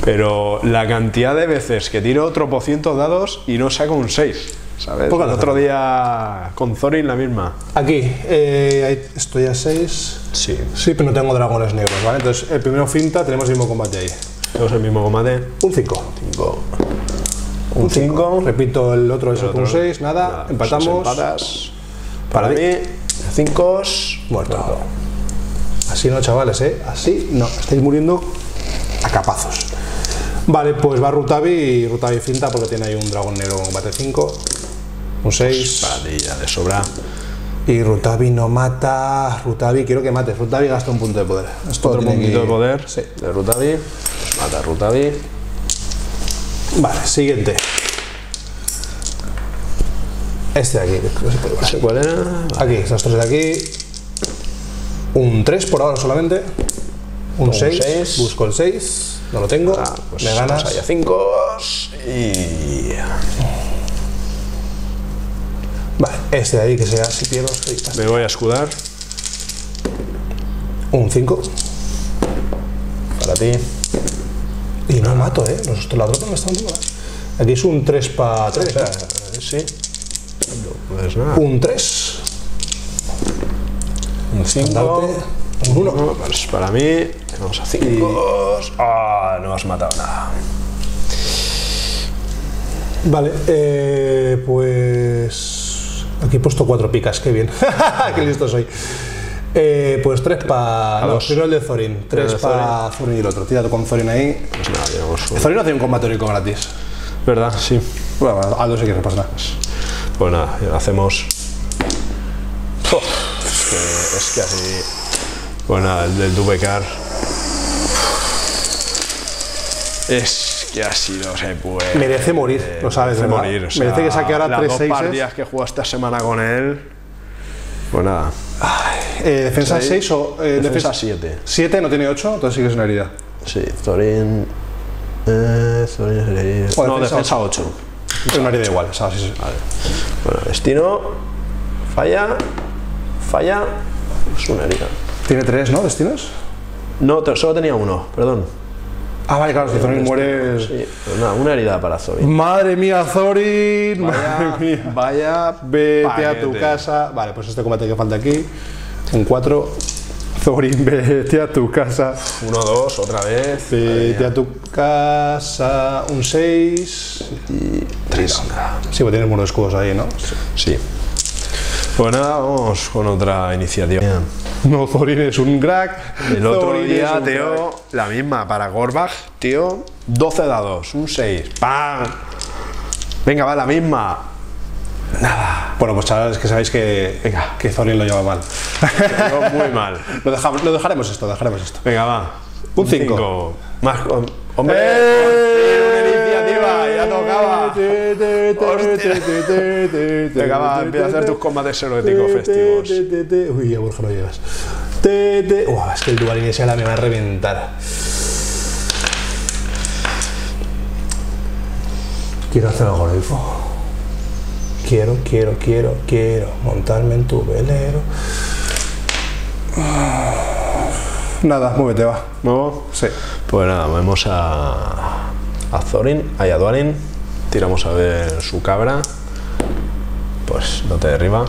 Pero la cantidad de veces que tiro tropocientos dados y no saco un 6. ¿Sabes? Poca El otro día con Thorin la misma. Aquí, eh, estoy a 6. Sí. Sí, pero no tengo dragones negros, ¿vale? Entonces, el primero finta, tenemos el mismo combate ahí. Tenemos el mismo combate. Un 5. 5. Un 5. Repito, el otro es un 6, nada, empatamos. Empatas. Para Para mí. mí, 5. Muerto. Así no, chavales, ¿eh? Así no. Estáis muriendo a capazos. Vale, pues va Rutavi y Rutavi finta porque tiene ahí un dragón negro con combate 5. Un 6. Patilla de sobra. Y Rutavi no mata. Rutavi, quiero que mate. Rutavi gasta un punto de poder. Esto Otro puntito que- de poder Sí. de Rutavi. Mata Rutavi. Vale, siguiente. Este de aquí. no sé sé cuál era. Aquí, estos tres de aquí. Un 3 por ahora solamente. Un 6. seis. Busco el 6. No lo tengo. Ah, pues Me ganas. Hay a 5. Y. Vale, este de ahí que sea si pierdo. Me voy a escudar. Un 5. Para ti. Y no mato, ¿eh? Los, la tropa no está muy mal. Aquí es un 3 para 3. Sí. Pues nada. Un 3. Un 5. Estandarte. Un 1. Pues para mí, vamos a 5. Ah, no has matado nada. Vale, eh, pues. Aquí he puesto 4 picas, qué bien. qué listo soy. Eh, pues 3 para. No, dos. primero el de Thorin. 3 de para Thorin y el otro. Tírate con Thorin ahí. Pues nada, un- Thorin hace un combate único gratis. ¿Verdad? Sí. Bueno, si quieres, pasa nada. Pues nada, hacemos. Oh, es, que, es que así. Pues nada, el del Dubecar. Es que así no se puede. Merece morir, lo sabes, Merece ¿verdad? morir. o sea, Merece que saque ahora las 3 dos 6 partidas que jugado esta semana con él. Pues nada, eh, ¿Defensa Seis. 6 o. Eh, defensa 7. 7, no tiene 8, entonces sí que es una herida. Sí, Thorin. Eh, Thorin sería- O No, defensa defensa 8. Es una herida igual, ¿sabes? Sí, sí. Bueno, destino. Falla. Falla. Es una herida. Tiene 3, ¿no? ¿Destinos? No, solo tenía uno, perdón. Ah, vale, claro, si Thorin muere. Sí, pues nada, una herida para Thorin. Madre mía, Thorin. Vaya, Madre mía. vaya Vete a tu casa. Vale, pues este combate que falta aquí. Un 4. Thorin, vete a tu casa. Uno, dos, otra vez. Vete a tu casa. Un 6. Y tres. Sí, pues tienes unos escudos ahí, ¿no? Sí. Pues nada, vamos con otra iniciativa. No, Thorin es un crack. El otro día, tío, crack. la misma para Gorbach, tío, 12 dados, un 6. ¡Pam! Venga, va, la misma. Bueno, pues chavales, que sabéis que, Venga. que Thorin lo lleva mal. Quedó muy mal. lo, dejamos, lo dejaremos esto, dejaremos esto. Venga, va. Un cinco. cinco. Más. con- Hombre, ¡Eh! Tocaba. Venga, va, empieza a hacer tus combates eróticos festivos. Uy, a Borja no llegas. Te, te. Uah, es que el ese ahora me va a reventar. Quiero hacer algo golfo. Quiero, quiero, quiero, quiero montarme en tu velero. Nada, muévete, va. ¿No? Sí. Pues nada, vamos a. a Thorin, a Yaduarin. Tiramos a ver su cabra. Pues no te derriba.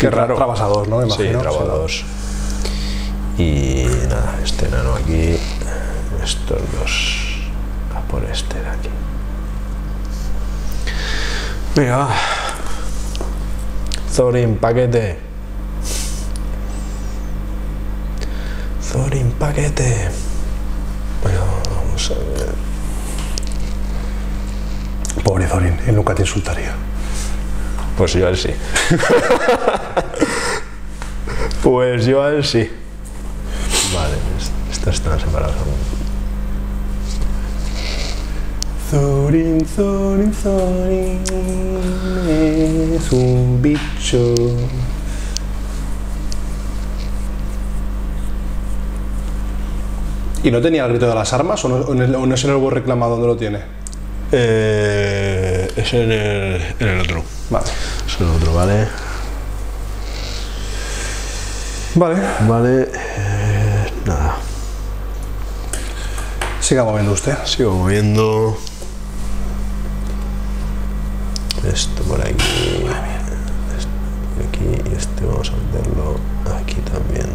Qué raro. Trabas a dos, ¿no? Sí, imagino. trabo a dos. Y nada, este enano aquí, estos dos, a por este de aquí. Venga, va. Thorin, paquete. Thorin, paquete. Bueno, vamos a ver. Pobre Thorin, él nunca te insultaría. Pues yo a él sí. pues yo a él sí. Vale, es- estas están separadas aún. Thorin, Thorin, Thorin es un bicho. ¿Y no tenía el grito de las armas o no, o o no es en el huevo reclamado donde lo tiene? Eh, es en el, en el otro. Vale. Es en el otro, ¿vale? Vale. Vale, eh, nada. Siga moviendo usted. Sigo moviendo. Esto por aquí. Esto por aquí. Y este vamos a meterlo aquí también.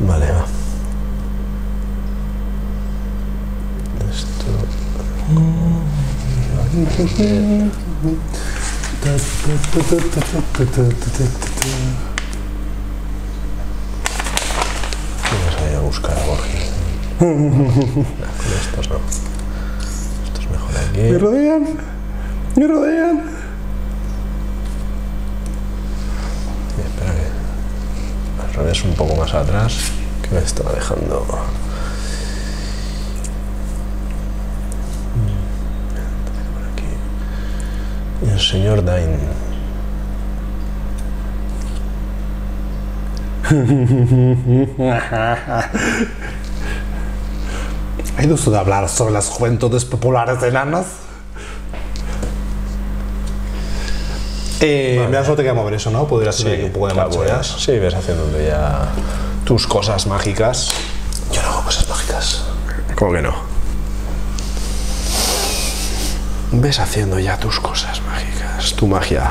Vale, va. Esto. Vamos a ir a buscar a Borges. Con estos no. Esto es mejor Me aquí. rodean. Me rodean. Y espera que al revés un poco más atrás que me estaba dejando señor Dain ¿Ha ido usted a hablar sobre las juventudes populares de enanas? Eh, Me da solo te queda mover eso, ¿no? Podría ser aquí un poco de marcha Sí, ves haciendo ya tus cosas mágicas. Yo no hago cosas mágicas. ¿Cómo que no? Ves haciendo ya tus cosas tu magia.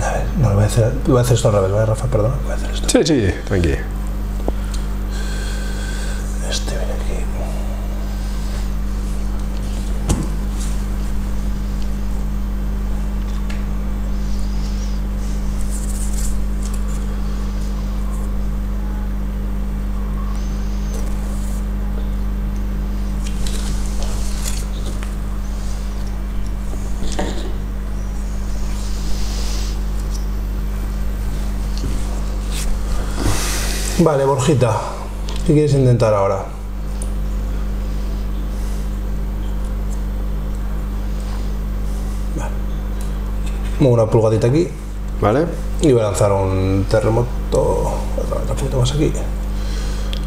A ver, no, lo voy a hacer, voy a hacer esto al revés, ¿vale, Rafa? Perdona, voy a hacer esto. Sí, sí, tranqui. Este viene aquí. Vale, Borjita, ¿qué quieres intentar ahora? Muevo una pulgadita aquí ¿Vale? y voy a lanzar un terremoto. Otra vez, un poquito más aquí.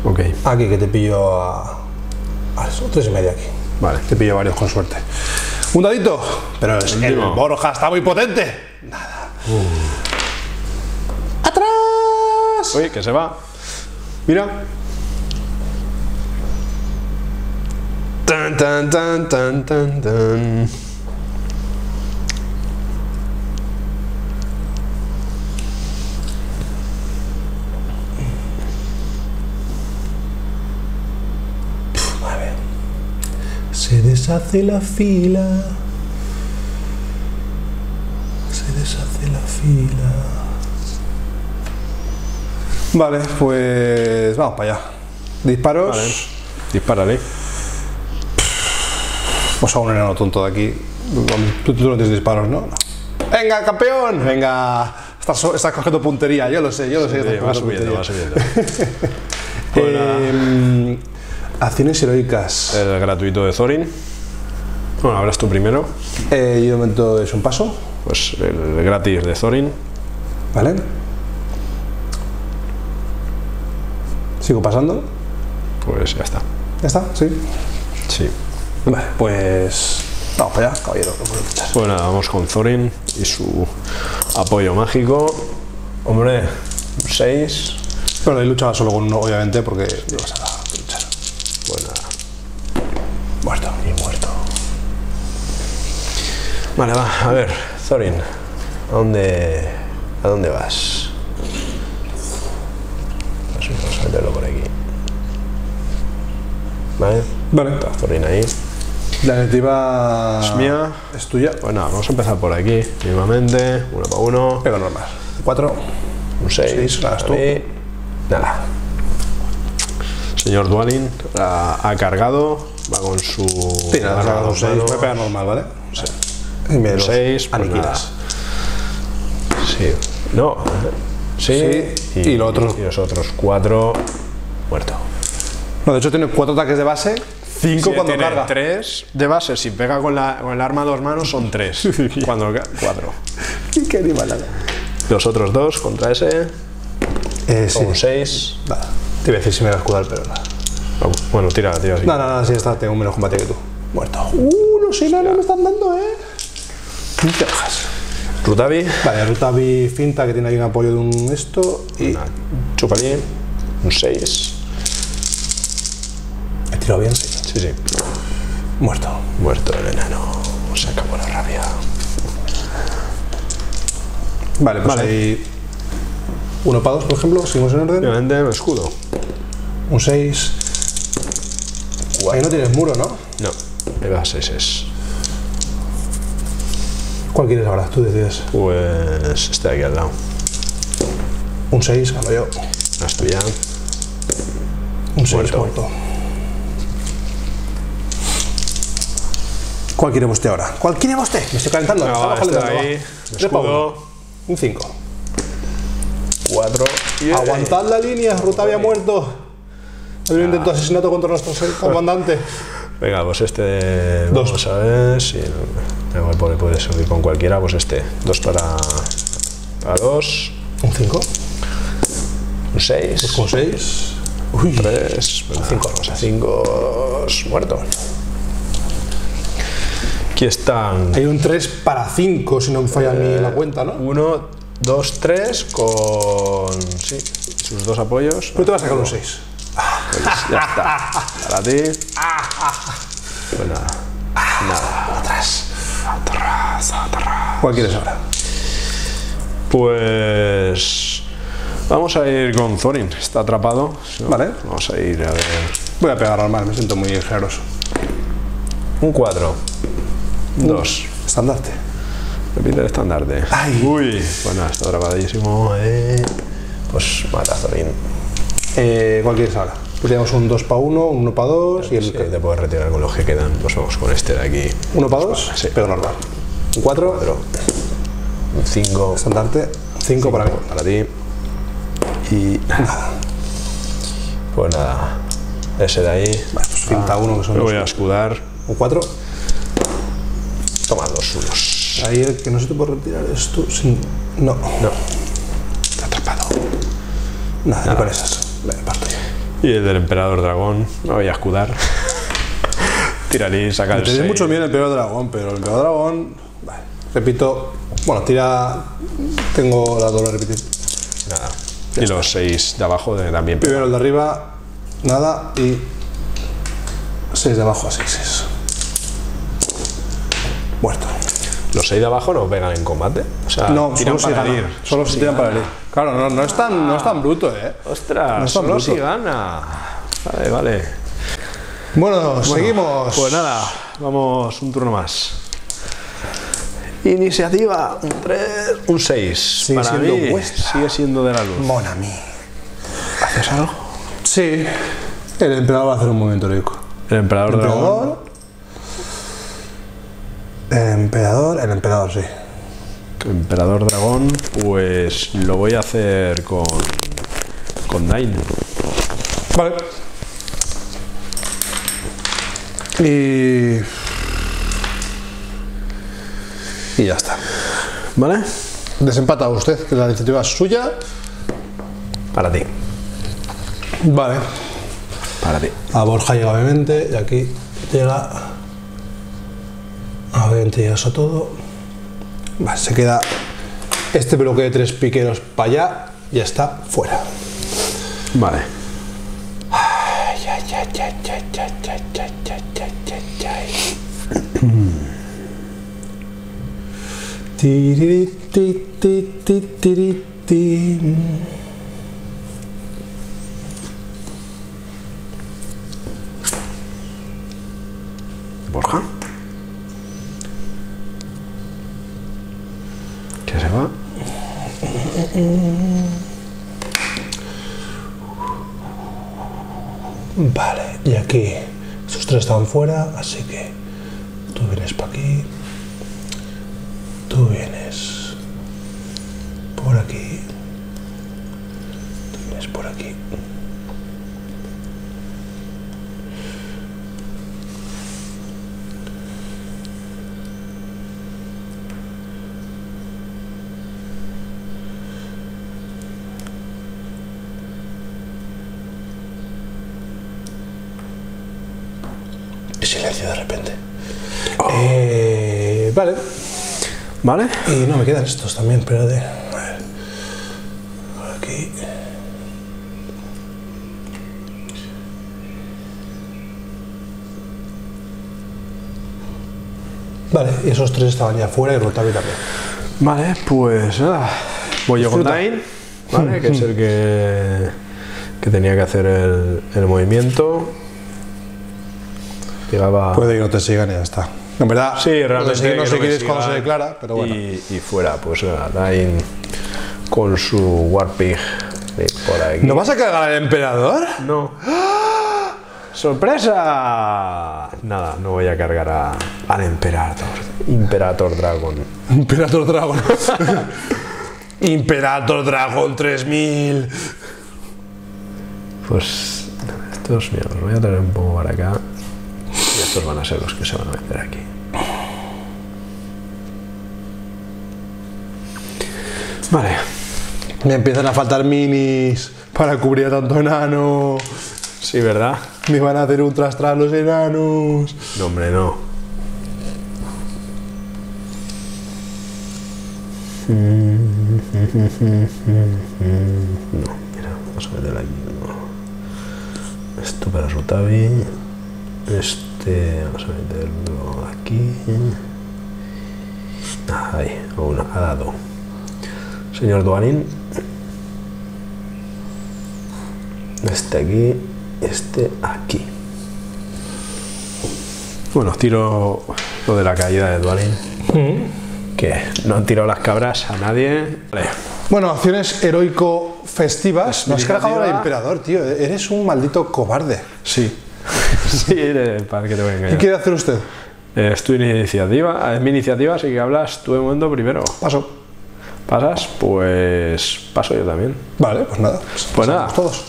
Ok. Aquí que te pillo a. a eso, tres y media aquí. Vale. Te pillo varios con suerte. Un dadito. Pero es el Último. Borja está muy potente. Nada. ¡Atrás! Uy, que se va. Mira. Tan, tan, tan, tan, tan, tan. Se deshace la fila. Se deshace la fila. Vale, pues vamos para allá. Disparos. Vale. Dispárale. Vamos a un enano tonto de aquí. Tú, tú no tienes disparos, ¿no? Venga, campeón. Venga. Estás, estás cogiendo puntería, yo lo sé, yo lo sé. Sí, va subiendo, va subiendo. Pues. Eh, acciones heroicas. El gratuito de Thorin. Bueno, hablas tú primero. Eh, y de momento es un paso, Pues el gratis de Thorin. ¿vale? Sigo pasando. Pues ya está. ¿Ya está? Sí. Sí. Vale, pues. Vamos para allá, caballero. no luchar. Pues vamos con Thorin y su apoyo mágico. Hombre, 6. Bueno, he luchado solo con uno, obviamente, porque no vas a luchar. Pues nada. Muerto. Y muerto. Vale, va, a ver, Thorin, ¿a dónde, a dónde vas? Así, vamos a meterlo por aquí. Vale, Vale. Thorin ahí. La iniciativa. Es mía. Es tuya. Pues nada, vamos a empezar por aquí, mismamente, uno para uno, Pega normal. Cuatro. un 6. Seis, ganas tú. Nada. Señor Dwalin ha, cargado, va con su. Sí, nada, arma a un dos seis. manos. Voy a pegar normal, ¿vale? Sí. Y me Un los seis, pues aniquilas. Sí. No. Sí. Sí, y lo otro- Y los otros cuatro. Muerto. No, de hecho tiene cuatro ataques de base, cinco cuando tiene carga. tres de base, si pega con, la, con el arma a dos manos son tres. cuando cuatro. Qué animalada. Los otros dos contra ese. Eh. Un seis. Nada. Te iba a decir si me va a escudar, pero nada. Oh, bueno, tira, tira. Sí. No, no, no, sí, está, tengo menos combate que tú. Muerto. Uh, los enanos me están dando, eh. Te bajas. Rutavi. Vale, Rutavi finta que tiene aquí un apoyo de un esto. Y. Chupalín. Un 6. He tirado bien? Sí. Sí, sí. Muerto. Muerto el enano. Se acabó la rabia. Vale, pues hay. Uno para dos, por ejemplo, seguimos en orden. Obviamente, escudo. Un 6. Ahí no tienes muro, ¿no? No, me das 6 es. ¿Cuál quieres ahora? Tú decides. Pues este de aquí al lado. Un 6, gano yo. No es tuya. Un 6 muerto. muerto. ¿Cuál quiere usted ahora? ¿Cuál quiere usted? Me estoy calentando. Este de calentando, ahí. Escudo. Un 5. Cuatro. Aguantad la línea, Ruta había muerto. Había un intento de asesinato contra nuestro comandante. Venga, pues este. Dos. Vamos a ver si. da igual, puede, puede servir con cualquiera. Pues este. Dos para. Para dos. Un 5. Un seis. Con 6. Uy. Tres. Cinco rosas. Cinco. Muerto. Aquí están. Hay un 3 para 5, si no me falla a mí la cuenta, ¿no? Uno, dos, tres con. Sí, sus dos apoyos. Tú te vas a sacar un 6. Pues ya está. Para ti. Pues nada. Nada. Atrás. Atrás, atrás. ¿Cuál quieres ahora? Pues. Vamos a ir con Thorin. Está atrapado. Vale. Vamos a ir a ver. Voy a pegar normal, me siento muy generoso. Un 4. Dos. Estandarte. Repite el estandarte. Ay. Uy. Bueno, está atrapadísimo. Eh. Pues mata a Thorin. Eh, ¿Cuál quieres ahora? Pues tenemos un 2 para 1, un 1 para 2 y el Sí, te puedes retirar con los que quedan. Pues vamos con este de aquí. 1 para 2, Sí. pego normal. Un 4, Cuatro. Un 5 estandarte, 5 para mí. para ti. Y. Pues nada. Ese de ahí. Vale, pues cinta 1 que son dos. voy a escudar. Un 4. Los. Ahí el que no se te puede retirar es tú. Sin... No, No. está atrapado. Nada, ni con esas. Vale, parto yo. Y el del emperador dragón. Me voy a escudar. Tiralín, saca el Te di seis. mucho miedo el Emperador Dragón, pero el Emperador Dragón. Vale, repito. Bueno, tira. Tengo la doble repetir. Nada. Y los seis de abajo de, también. Primero el de arriba, nada. Y. 6 de abajo a 6 Muerto. Los seis de abajo no pegan en combate. O sea, No, tiran solo si para gana. herir. Solo si tiran para herir. Claro, no, no, es tan, no es tan bruto, eh. Ostras, No es tan solo bruto. si gana. Vale, vale. Bueno, seguimos. Pues nada, vamos un turno más. Iniciativa, un 3, un 6. Sigue Para siendo mí, vuestra. sigue siendo de la luz. Mon ami. ¿Haces algo? Sí. El emperador va a hacer un movimiento heroico. El emperador, El emperador. Emperador, el emperador, sí. Emperador dragón, pues lo voy a hacer con. con Dain. Vale. Y. Y ya está. ¿Vale? Desempata usted, que la iniciativa es suya. Para ti. Vale. Para ti. A Borja llega obviamente, y aquí llega. Obviamente llega eso todo. Vale, se queda este bloque de tres piqueros para allá, ya está fuera. Vale. Ti, tiri, ti. Borja. ¿Qué se va? Vale, y aquí esos tres están fuera, así que tú vienes para aquí, tú vienes por aquí, tú vienes por aquí. Y silencio de repente. Vale. ¿Vale? Y no, me quedan estos también, pero de. A ver. Aquí. Vale, y esos tres estaban ya fuera y Rotavi también. Vale, pues nada. Voy yo con. Dain, ¿vale? que es el que, que tenía que hacer el, el movimiento. Llegaba. Puede que no te sigan y ya está. En verdad, Sí, realmente. no sé, quién es cuando se declara, pero bueno. Y, y fuera, pues nada, Dain con su Warpig de por aquí. ¿No vas a cagar al emperador? No. ¡Sorpresa! Nada, no voy a cargar a, al Imperator. Imperator Dragon. Imperator Dragon. Imperator Dragon 3000. Pues estos, mira, los voy a traer un poco para acá. Y estos van a ser los que se van a meter aquí. Vale. Me empiezan a faltar minis para cubrir a tanto enano. Sí, ¿verdad? Me van a hacer un trastras los enanos. No, hombre, no. No, mira, vamos a meterlo aquí. Esto para Rutabi. Este, vamos a meterlo aquí. Ah, ahí, uno, ha dado. Señor Duanin. Este aquí, este aquí. Bueno, tiro lo de la caída de Duanin. Que no han tirado las cabras a nadie. Vale. Bueno, acciones heroico festivas. No has cargado al emperador, tío. Eres un maldito cobarde. Sí. sí, eh, para que te voy a ¿Qué engañar. quiere hacer usted? Eh, Es tu iniciativa, es mi iniciativa, así que hablas tú de momento primero. Paso. ¿Pasas? Pues paso yo también. Vale, pues nada. Pues nada. Todos.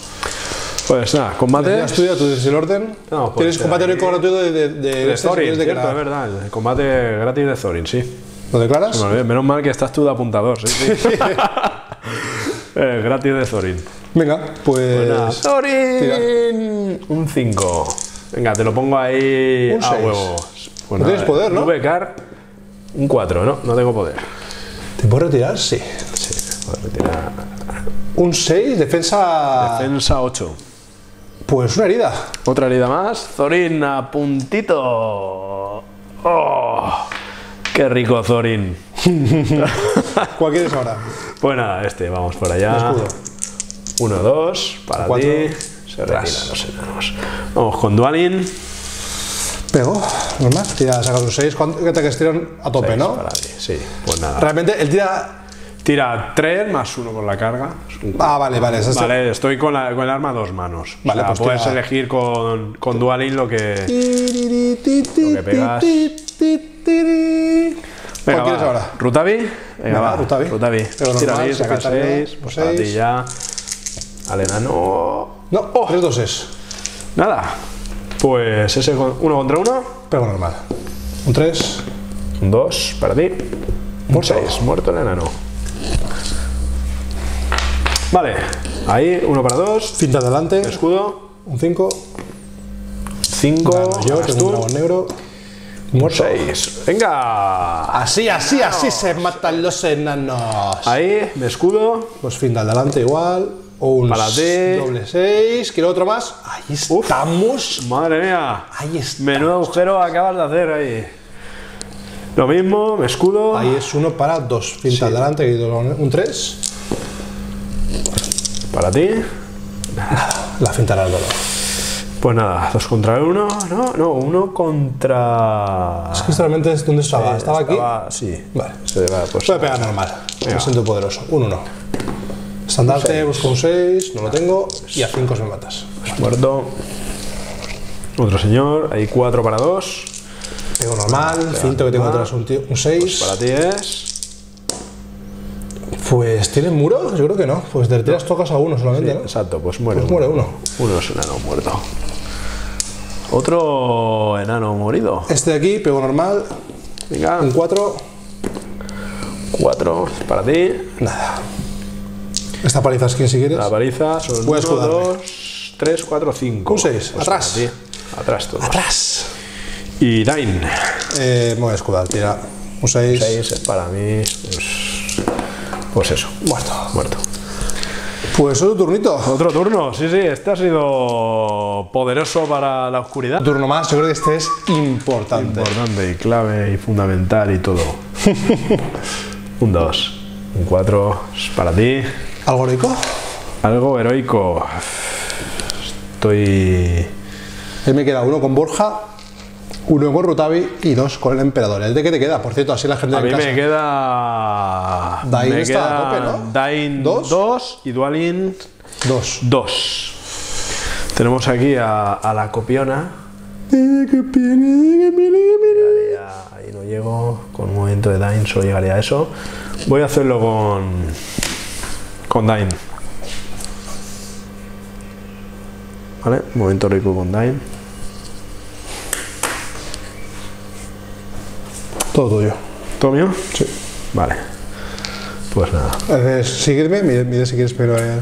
Pues nada, combate. Ya estudia, tú dices el orden. No, pues Tienes ya combate heroico gratuito de, de, de, De este, Thorin, quieres cierto, es verdad. El combate gratis de Thorin, sí. ¿Lo declaras? Menos mal que estás tú de apuntador, sí, sí. Eh, gratis de Thorin. Venga, pues. Nada, Thorin. Un 5. Venga, te lo pongo ahí Un a seis. huevo. Pues No tienes poder, ¿no? VCAR, un 4, ¿no? No tengo poder. ¿Te puedo retirar? Sí. Sí, puedo retirar. Un 6, defensa. Defensa 8. Pues una herida. Otra herida más. Thorin a puntito. ¡Oh! ¡Qué rico, Thorin! ¿Cuál quieres ahora? Pues nada, este, vamos por allá. Escudo. Uno, dos, para Cuatro. ti. Se retiran los enanos. Vamos con Dualin. Pego, normal. Tira, sacas un 6. ¿Cuántos ataques tiran a tope, Seis no? Para ti, sí, pues nada. Realmente él tira. Tira 3 más 1 con la carga. Ah, vale, vale. esa es- Vale, estoy con, la- con el arma a dos manos. Vale, o sea, pues puedes tira- elegir con, con Dualin lo que. Lo que pegas. Venga, ¿Cuál quieres ahora? ¿Rutabi? Venga, Venga, va. Rutabi. Rutabi. Pero Tira normal, ahí, saca secretario, 6. Pues para seis. ti ya. Al enano. No, tres doses. Nada. Pues ese uno contra uno. Pego normal. Un 3. Un 2 para ti. Un 6. Muerto el enano. Vale. Ahí, uno para dos. Cinta adelante. Escudo. Un 5. 5. Yo tengo un dragón negro. Muerto. 6. Venga. Así, así, así se matan los enanos. Ahí, me escudo. Pues fin de adelante igual. O un Para doble 6. Quiero otro más. Ahí estamos. Madre mía. Ahí está. Menudo agujero acabas de hacer ahí. Lo mismo, escudo. Ahí es uno para dos. Finta adelante y un 3. Para ti. La finta al dolor. Pues nada, dos contra uno. No, no, uno contra. Es que realmente es donde estaba. estaba aquí. Estaba- sí. Vale. Se va, pues, Voy a pegar normal. Venga. Me siento poderoso. Un 1. Estandarte, busco un 6. No lo tengo. Y a 5 me matas. muerto. Otro señor. Hay cuatro para dos. Pego normal. Cinto que tengo detrás un 6. Para ti es. Pues ¿tiene muro? Yo creo que no. Pues te retiras tocas a uno solamente, ¿no? Exacto, pues muere. Pues uno. muere uno. Uno es enano muerto. Otro enano morido. Este de aquí, pego normal. Venga, Un 4. cuatro para ti. Nada. Esta paliza es quien si quieres. La paliza son Voy a 1, escudarme. 2, 3, 4, 5. Un seis, atrás. Atrás todo. Atrás. Y Dain. Eh, me voy a escudar, tira. Un 6. 6 es para mí. Pues, pues eso. Muerto. Muerto. Pues otro turnito. Otro turno. Sí, sí. Este ha sido poderoso para la oscuridad. Turno más, yo creo que este es importante. Importante y clave y fundamental y todo. un 2. Un 4 es para ti. ¿Algo heroico? Algo heroico. Estoy. Ahí me queda uno con Borja, uno con Rutavi y dos con el emperador. ¿El de qué te queda? Por cierto, así la gente A mí casa. me queda. Dain me está a queda tope, ¿no? Dain ¿Dos? 2 y Dualin Dos. 2. Tenemos aquí a, a la copiona. Ahí no llego. Con un movimiento de Dain solo llegaría a eso. Voy a hacerlo con. Con Dain. ¿Vale? Momento rico con Dain. Todo tuyo. ¿Todo mío? Sí. Vale. Pues nada. Entonces, seguirme, mide si quieres, pero. eh,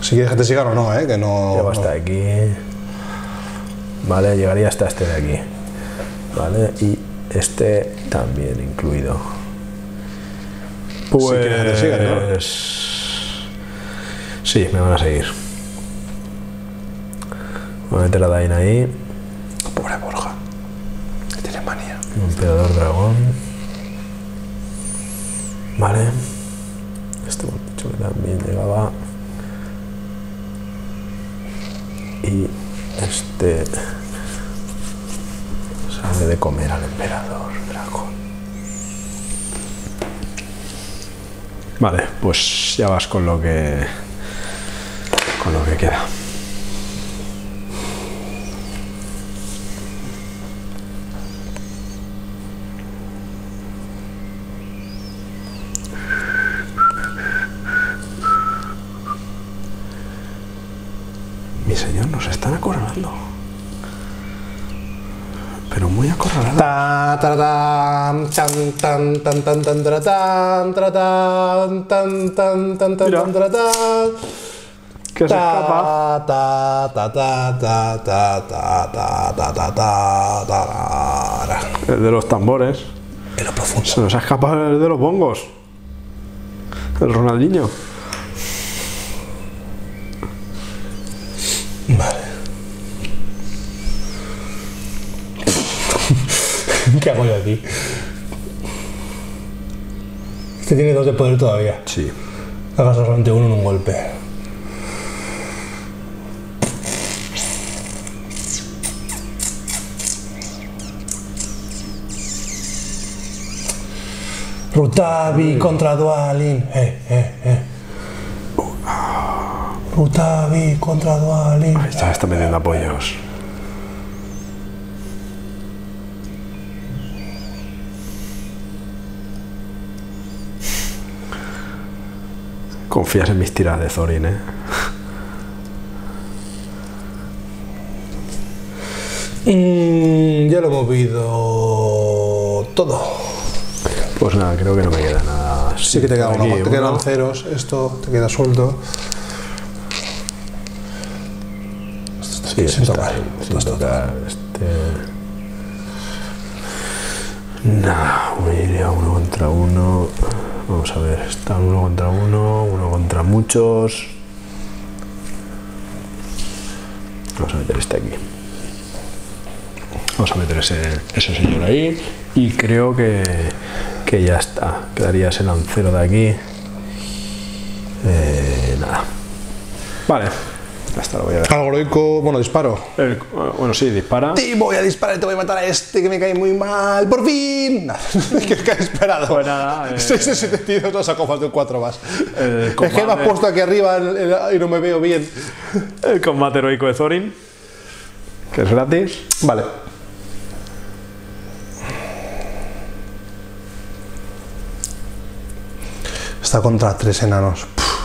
Si quieres que te sigan o no, ¿eh? Que no. Llego hasta aquí. Vale, llegaría hasta este de aquí. Vale, y este también incluido. Pues. quieres que te sigan, ¿no? Sí, me van a seguir. Voy a meter a Dain ahí. Pobre Borja. Que tiene manía. Un emperador dragón. Vale. Este dicho que también llegaba. Y este sale de comer al emperador dragón. Vale, pues ya vas con lo que con lo que queda. Mi señor, nos están acorralando. Pero muy acorralado. Ta, ta, tan, tan, tan, tan, tan, tan, tan, tan, tan, tan. Que se escapa. El de los tambores. En lo profundo. Se nos ha escapado el de los bongos. El Ronaldinho. ¿Qué hago yo aquí? Este tiene dos de poder todavía. Sí. Hagas solamente uno en un golpe. Rutavi contra Dualin. Eh, eh, eh. Rutavi contra Dualin. Ya está metiendo apoyos. Confías en mis tiras de Thorin, ¿eh? Mm, ya lo he movido todo. Pues nada, creo que no me queda nada. Sí que te, queda uno, te quedan uno. ceros, esto te queda suelto. Sí, sin tocar. sin Esto está tocar. Este... Nah, me iría uno contra uno. Vamos a ver, está uno contra uno, uno contra muchos. Vamos a meter este aquí. Vamos a meter ese, ese señor ahí. Y creo que, que ya está. Quedaría ese lancero de aquí. Eh, nada. Vale. Hasta lo voy a dejar. Algoroico, bueno, disparo. El- bueno, sí, dispara. Te voy a disparar, te voy a matar a este que me cae muy mal. ¡Por fin! Nada, que he esperado. Pues nada, eh, 6 de 72 no sacó falta un 4 más. El Es que me has puesto aquí arriba el- el- y no me veo bien. El combate heroico de Thorin, que es gratis. Vale. Está contra tres enanos. Puf.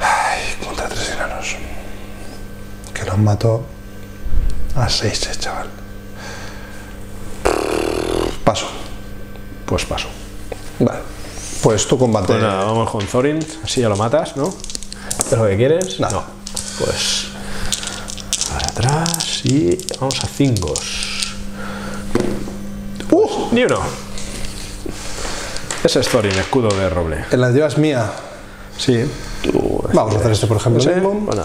Ay, contra tres enanos. Los mató a seis, eh, chaval. Paso. Pues paso. Vale. Pues tu combate. Pues nada, vamos con Thorin, así ya lo matas, ¿no? ¿Es lo que quieres? Nada. No. Pues. Para atrás y vamos a cingos. ¡Uh! Ni uno. Ese es Thorin, escudo de roble. La anterior es mía. Sí. Tú, Vamos a hacer este, por ejemplo, vamos.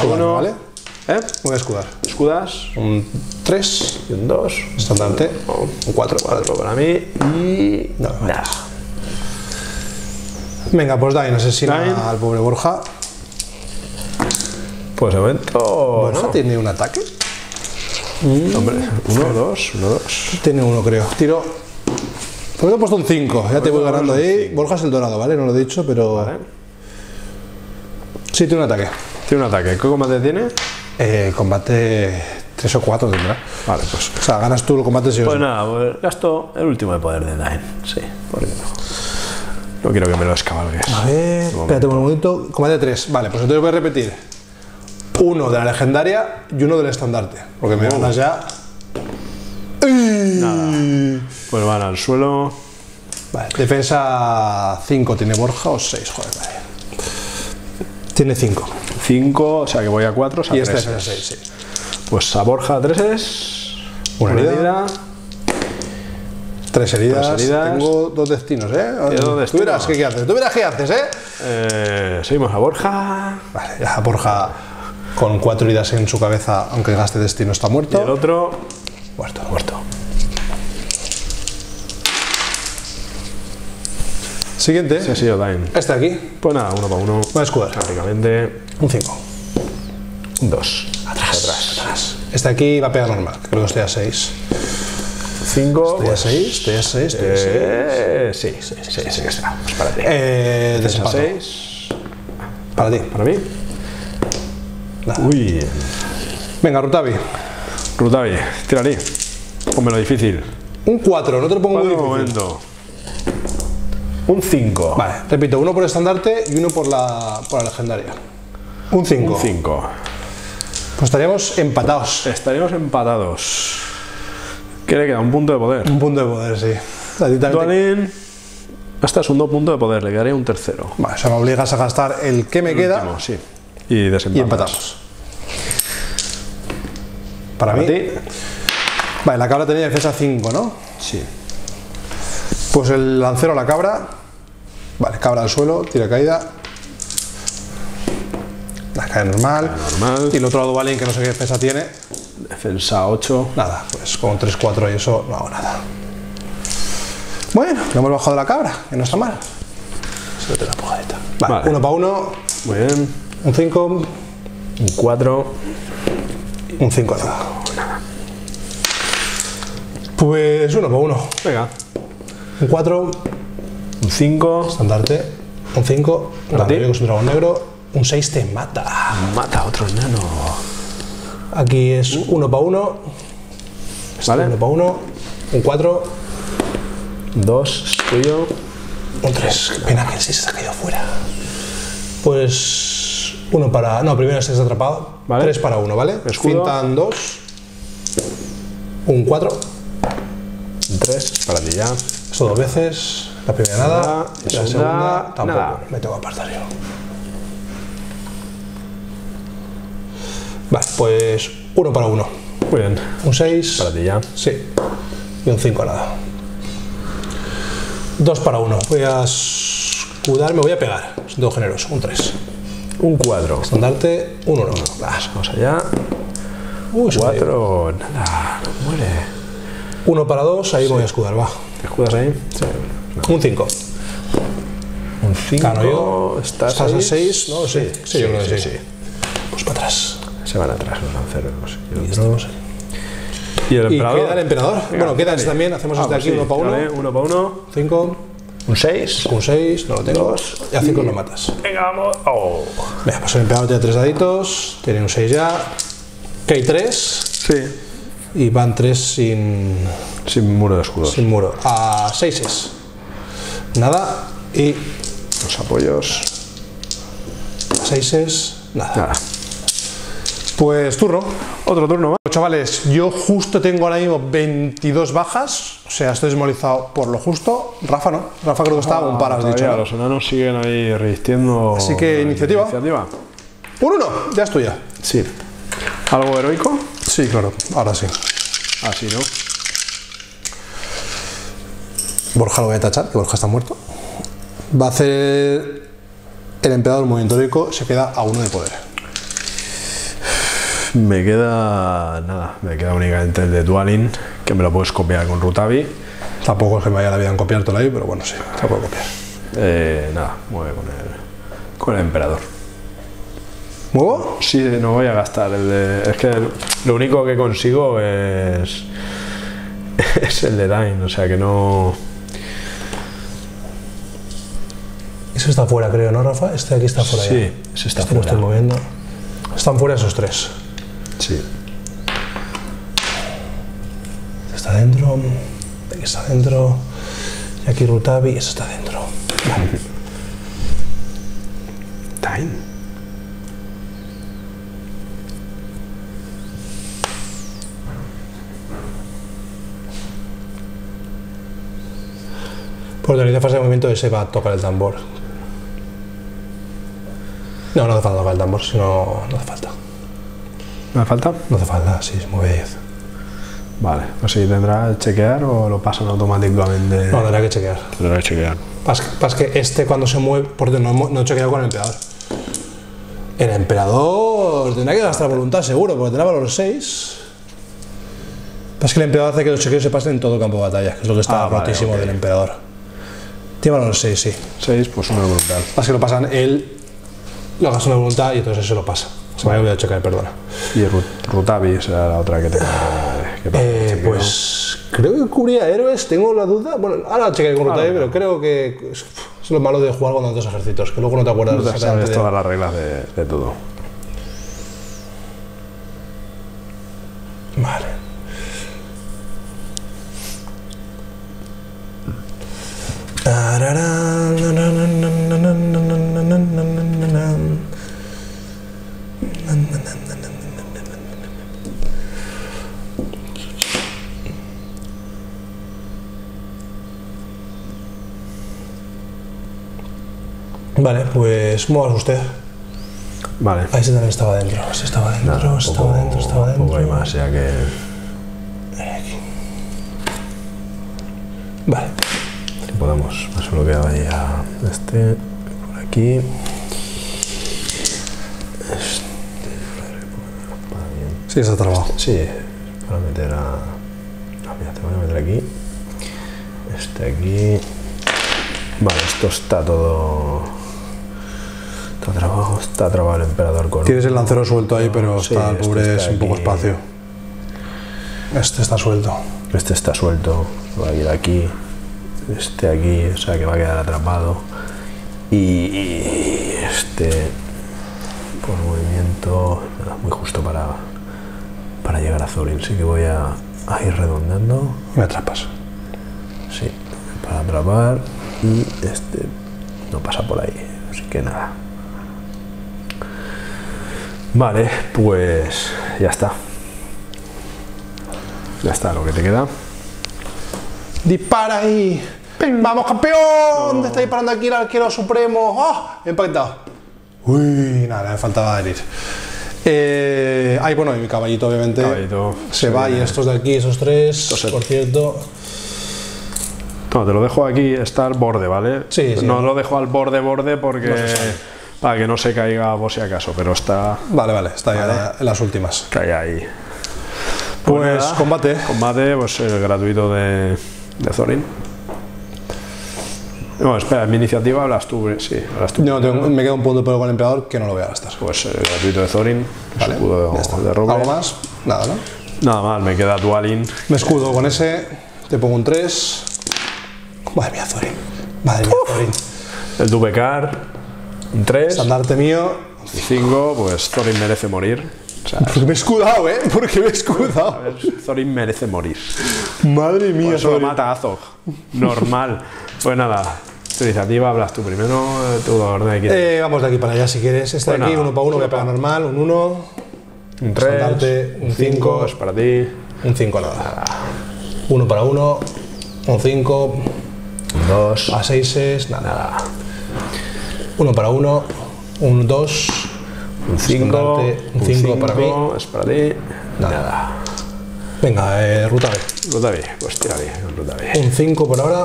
A Uno. ¿vale? ¿Eh? Voy a escudar. Escudas. Un 3, Y un 2. estandarte. Un 4. Cuatro para mí. Y. No, nada. Venga, pues Dain asesina Dain. al pobre Borja. Pues de momento. ¿Borja no. tiene un ataque? Hombre, uno, dos, uno, dos. Tiene uno, creo. Tiro. Pues he puesto un 5. Ya te voy ganando ahí. Borja es el dorado, ¿vale? No lo he dicho, pero. Vale. Sí, tiene un ataque. Tiene un ataque. ¿Qué combate tiene? Eh, combate 3 o 4 tendrá. Vale, pues. O sea, ganas tú el combate si Pues nada, pues gasto el último de poder de Nine. Sí, ¿por qué no? No quiero que me lo descabalgues. A ver, espérate un momento. Combate 3. Vale, pues entonces voy a repetir. Uno de la legendaria y uno del estandarte. Porque me ganas ya. Nada. Pues van al suelo. Vale, defensa 5 tiene Borja o 6, joder, vale. Tiene 5. 5, o sea que voy a 4, o sea, Y este es. 6, sí. Pues a Borja 3 es. Una herida. herida. Tres heridas. Tres heridas. Tengo dos destinos, ¿eh? Dos Tú verás destinos. qué haces. Tú verás qué haces, ¿eh? Eh, seguimos a Borja. Vale, ya Borja con cuatro heridas en su cabeza, aunque gaste destino, está Y el muerto. otro. Muerto. Muerto. Siguiente. Ese ha sido Dain. Este aquí. Pues nada, uno para uno. Va a escudar. Prácticamente. Un 5. Un 2. Atrás. Atrás. Este de aquí va a pegar normal. Creo que estoy a 6. 5. Estoy a 6, estoy a 6, estoy a 6. Eh, sí, sí, sí, sí. Pues para ti. Eh, Defensa desempate. 6. Para ti. Para mí. Nada. Uy. Venga, Rutavi. Rutavi, tírale. Pónmelo difícil. Un 4, no te lo pongo muy Un difícil. momento. Un 5. Vale, repito, uno por estandarte y uno por la, por la legendaria. Un 5. Un 5. Pues estaríamos empatados. Estaríamos empatados. ¿Qué le queda? Un punto de poder. Un punto de poder, sí. A ti también un dos punto de poder, le quedaría un tercero. Vale, o sea, me obligas a gastar el que me queda Último, sí. Y desempatamos. y empatamos. Para, Para mí. ti. Vale, la cabra tenía defensa 5, ¿no? Sí. Pues el lancero a la cabra. Vale, cabra al suelo, tira caída. La cae normal. normal. Y el otro lado Dualin, que no sé qué defensa tiene. Defensa 8. Nada, pues con 3-4 y eso no hago nada. Bueno, lo hemos bajado la cabra, que no está mal. Suelta la pujadita. Vale, Vale. uno para uno, Muy bien. un 5, Un 4. un 5 nada. Pues uno para uno, Venga. un 4, Un 5. estandarte, un 5, Para ti. es un dragón negro, un 6 te mata. Mata a otro enano. Aquí es uno para uno, ¿Vale? uno para uno, un 4, 2. Tuyo. un 3. Qué pena que el 6 se ha caído fuera. Pues uno para. No, primero este está atrapado. Vale. 3 para uno, ¿vale? Escudo. Fintan 2. Un 4. Un 3. Para ti ya. Esto dos veces. La primera nada. La segunda, segunda tampoco. nada. Me tengo que apartar yo. Vale, pues uno para uno. Muy bien. Un 6. Para ti ya. Sí. Y un 5 nada. Dos para uno. Voy a escudar, me voy a pegar. Siendo generoso. Un 3. Un 4. Estandarte, un 1. Vamos allá. Uy, se me ha ido. 4. Nada. No muere. Uno para dos, ahí me voy a escudar, va. ¿Te escudas ahí? Sí. Un 5. Un 5. Gano yo. ¿Estás, ¿Estás a ahí? 6? No, sí. Sí, yo creo que sí. sí. Pues para atrás. Se van atrás los lanceros. Y, Y otros. ¿Y el Y emperador? queda el emperador. bueno, queda este también. Hacemos Ah, este pues aquí sí. uno para Vale, uno. uno para uno. 5. Un 6. Un 6. No lo tengo. Dos. Y a 5 lo matas. Venga, vamos. Oh. Venga, pues el emperador tiene 3 daditos. Tiene un 6 ya. Que hay 3. Sí. Y van 3 sin, Sin muro de escudos. sin muro. A 6 es. Nada. Y Los apoyos. a 6 es. Nada. Nada. Pues turno. Otro turno más. Chavales, yo justo tengo ahora mismo 22 bajas, o sea, estoy desmolizado por lo justo. Rafa no, Rafa creo que está un par, has dicho. ¿no? los enanos siguen ahí resistiendo. Así que, iniciativa. Iniciativa. Un uno, ya es tuya. Sí. ¿Algo heroico? Sí, claro, ahora sí. Así, ¿no? Borja lo voy a tachar, que Borja está muerto. Va a hacer el emperador movimiento heroico, se queda a uno de poder. Me queda. Nada, me queda únicamente el de Dualin, que me lo puedes copiar con Rutavi. Tampoco es que me vaya la vida en copiártelo ahí, pero bueno, sí, se puede copiar. Eh, nada, mueve con el, con el emperador. ¿Muevo? Sí, no voy a gastar el de. Es que lo único que consigo es. Es el de Dain, o sea que no. Ese está fuera, creo, ¿no, Rafa? Este de aquí está fuera Sí, ya. ese está Este lo fuera. estoy moviendo. Están fuera esos tres. Sí. Este está dentro, aquí está dentro, y aquí Rutavi, eso está dentro. Dain. Pues Por tener fase de movimiento ese va a tocar el tambor. No, no hace falta tocar el tambor, si no, no hace falta. ¿Me falta? No hace falta, sí, es muy 10. Vale, pues si tendrá que chequear o lo pasan automáticamente. No, tendrá que chequear. tendrá que chequear. Pasa que este cuando se mueve, porque no, no he chequeado con el emperador. El emperador tendrá que gastar voluntad seguro, porque tendrá valor 6. Pasa que el emperador hace que los chequeos se pasen en todo campo de batalla, que es lo que está Ah, vale, rotísimo del emperador. Tiene valor 6, sí. 6, pues una voluntad. Pasa que lo pasan él, lo gasta una voluntad y entonces eso lo pasa. Se me había olvidado checar, perdona. Y Ru- Rutavi será la otra que tengo que- Eh, pues creo que cubría héroes, tengo la duda. Bueno, ahora chequearé con Rutavi, pero creo que es, es lo malo de jugar con tantos ejércitos, que luego no te acuerdas No te sabes de- todas las reglas de, de todo. Vale. Vale, pues muevas usted. Vale. Ahí se también estaba dentro, se estaba dentro, Nada, estaba dentro, estaba dentro. poco hay más, ya que. Vale. que podamos. Me solo quedaba ya este por aquí. Sí, está trabado. Sí, para meter a. ah, mira, te voy a meter aquí. Este aquí. Vale, esto está todo. Está trabado, está trabado el emperador con. Tienes el lancero suelto ahí, pero Sí, está, el este pobre está es un poco espacio. Este está suelto. Este está suelto, va a ir aquí, este aquí, o sea que va a quedar atrapado. Y, y este por movimiento, nada, muy justo para, para llegar a Zorin. Sí que voy a, a ir redondeando, Y me atrapas. sí, para atrapar. Y este no pasa por ahí, así que nada. Vale, pues ya está. Ya está lo que te queda. ¡Dispara ahí! ¡Vamos, campeón! Está disparando aquí el arquero supremo. He impactado. Uy, nada, me faltaba herir. Eh, ay, bueno, y mi caballito, obviamente. Caballito, se sí. va, y estos de aquí, esos tres, Entonces- por cierto. No, te lo dejo aquí, está al borde, ¿vale? Sí, sí. No lo dejo al borde, borde, porque. Para que no se caiga por si acaso, pero está. Vale, vale, está ya en las últimas. cae ahí. Pues nada, combate. Combate, pues el gratuito de, de Thorin. No, espera, en mi iniciativa hablas tú, sí, hablas tú. Yo no tengo- me queda un punto pero con el emperador que no lo voy a gastar. Pues el gratuito de Thorin, Vale, escudo de roble. ¿Algo más? Nada, ¿no? Nada más, me queda Dualin. Me escudo con ese, te pongo un 3. Madre mía, Thorin. Madre mía, Thorin. El Dubecar, un 3. Estandarte mío. Y 5, pues Thorin merece morir. O sea, Porque me he escudado, ¿eh? Porque me he escudado. a ver, Thorin merece morir. Madre mía, Eso lo mata Azog. Normal. Pues nada, tu iniciativa hablas tú primero, tu orden aquí. Eh, vamos de aquí para allá si quieres. Este de Pues aquí, nada, uno para uno, voy a pegar normal. Un 1, un estandarte, 3, un 5 cinco. es para ti. un 5 nada. Uno para uno, un 5, Un 2. a 6 es nada. nada. Uno para uno, un 2, Un 5. Estandarte, un cinco para mí. Es para ti. Nada. Venga, eh, ruta B. Ruta B, pues tira B, ruta B. Un 5 por ahora.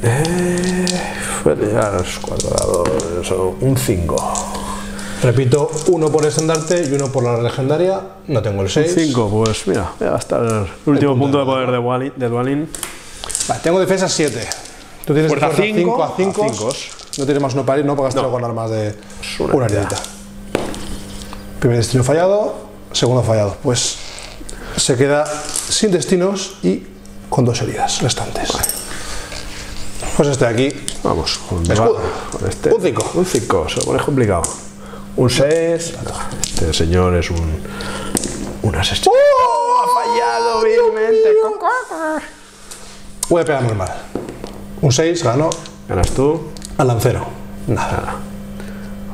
Eh, los son un 5. Repito, uno por estandarte y uno por la legendaria. No tengo el 6. 5, pues mira, voy a gastar el último punto de poder de Dualin. De Dualin. Vale, tengo defensa 7. Tú tienes Fuerza fuerza cinco, 5 a 5. No tienes más uno para ir, no, porque gastarlo con armas de una heridita. Primer destino fallado, segundo fallado. Pues se queda sin destinos y con dos heridas restantes. Pues este de aquí, Vamos, con, Escudo. con este. Un cinco. Un 5, se lo pones complicado. Un 6. Este señor es un. Un asesino. ¡Oh! Ha fallado vilmente. voy a pegar normal. Un 6, gano Ganas tú. Al lancero. Nada.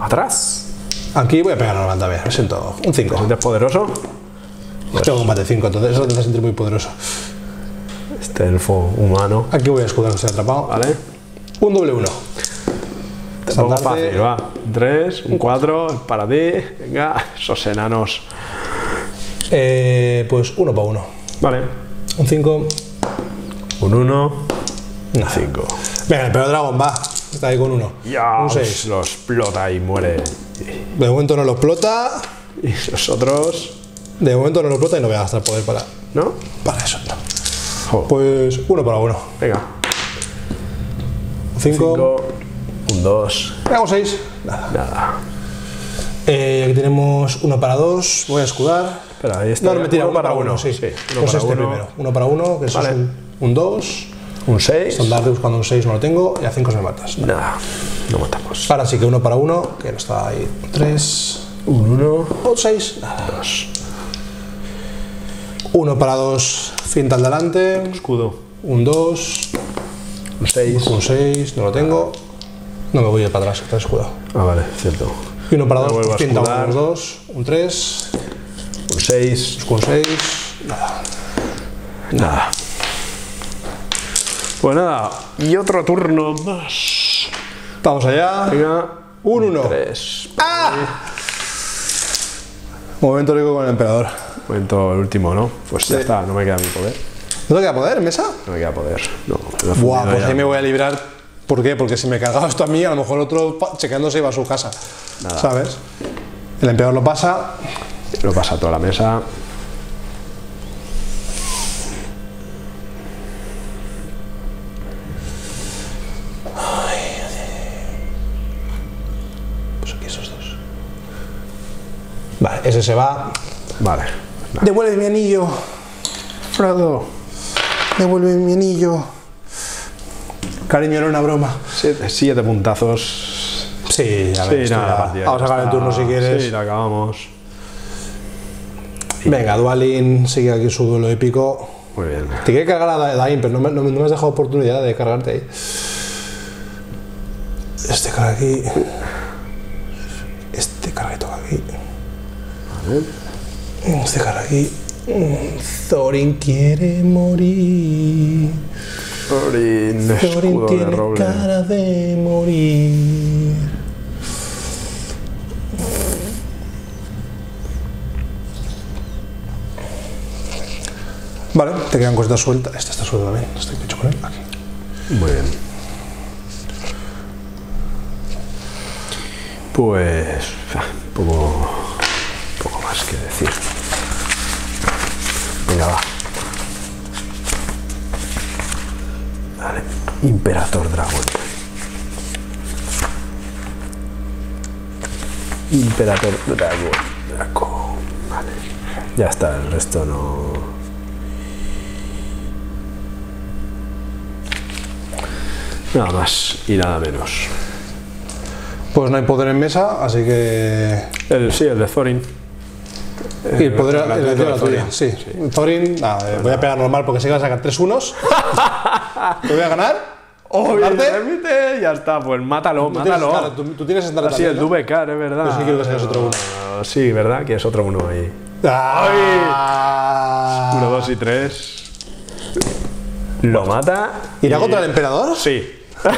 Atrás. Aquí voy a pegar normal también, me siento un 5. ¿Sientes poderoso? Tengo combate 5, entonces eso te sentir muy poderoso. Este elfo humano. Aquí voy a escudar que se ha atrapado. ¿Vale? Un doble uno. Te pongo fácil, va. Un 3, un 4, para ti. Venga, esos enanos. Eh, pues uno para uno. Vale. Un 5. Un 1, un Nada. 5. Venga, el peor dragón va. Está ahí con uno. Ya, Un 6. lo explota y muere. De momento no lo explota. Y los otros, De momento no lo explota y no voy a gastar poder para, ¿no? para eso. no. Pues uno para uno. Venga. Un 5. 5, un 2, Venga, un 6. Nada. nada. Eh, aquí tenemos uno para dos. Voy a escudar. Espera, ahí está. No, mentira, uno, para uno. uno, sí. sí. Uno Pues para este uno. primero. Uno para uno, que eso Vale. es un 2. Un 6. Estandarte buscando un 6 no lo tengo. Y a 5 se me matas. Nada, no matamos. Ahora sí que uno para uno, que no está ahí. 3. Un 1, O 6. Nada. 2. Uno para dos. Cinta al delante. Escudo. Un 2. Un 6. Un 6. No lo tengo. No me voy a ir para atrás, está escudado. Ah, vale, cierto. Y uno para Me dos. vuelvo a Cinta escudar. un 2. Un 3. Un 6. Un 6. Nada. Nada. Pues nada, y otro turno más. Vamos allá. Venga. Un 1. 3. Momento rico con el emperador. Momento el último, ¿no? Pues ya Sí. está, no me queda mi poder. ¿No te queda poder, mesa? No me queda poder. No, he Buah, pues ya. ahí me voy a librar. ¿Por qué? Porque si me cargaba esto a mí, a lo mejor otro chequeándose iba a su casa. Nada. ¿Sabes? El emperador lo pasa. Lo pasa a toda la mesa. Pues aquí esos dos. Vale, ese se va. Vale. Devuelve mi anillo. Frodo. Devuelve mi anillo. Cariño, era una broma. Siete, siete puntazos. Sí, ya Sí, ves, tú nada, ya- Vamos a sacar el turno si quieres. Sí, la acabamos. Venga, Dualin sigue aquí su duelo épico. Muy bien. Te quiere cargar a Da- Dain, pero no me, no me- no me has dejado oportunidad de cargarte ahí. Este carga aquí. Este carga y toca aquí. Este carga aquí. Mm, Thorin quiere morir. Thorin, Thorin de tiene roble. cara de morir. Vale, te quedan cositas sueltas. Este está suelto también. Estoy hecho con él. Aquí. Muy bien. Pues ah, poco, decir. Venga, va. Vale. Imperator Dragon. Imperator Dragon. Draco. Vale. Ya está, el resto no. Nada más y nada menos. Pues no hay poder en mesa, así que. El, sí, el de Thorin. Y el poder la- de la. Thorin. Sí. Thorin, nada, eh, voy a pegar normal porque sé que vas a sacar tres unos. Te voy a ganar. ¡Oh, ¿Darte? permite! Ya está, pues mátalo, Tú tienes mátalo. estar- Tú, tú tienes estar Así, el Dubecar, es verdad. Pues sí quiero que saques otro uno. Sí, ¿verdad? Que es otro uno ahí. ¡Ah! Uno, dos y tres. Lo mata. ¿Irá y- contra el emperador? Sí.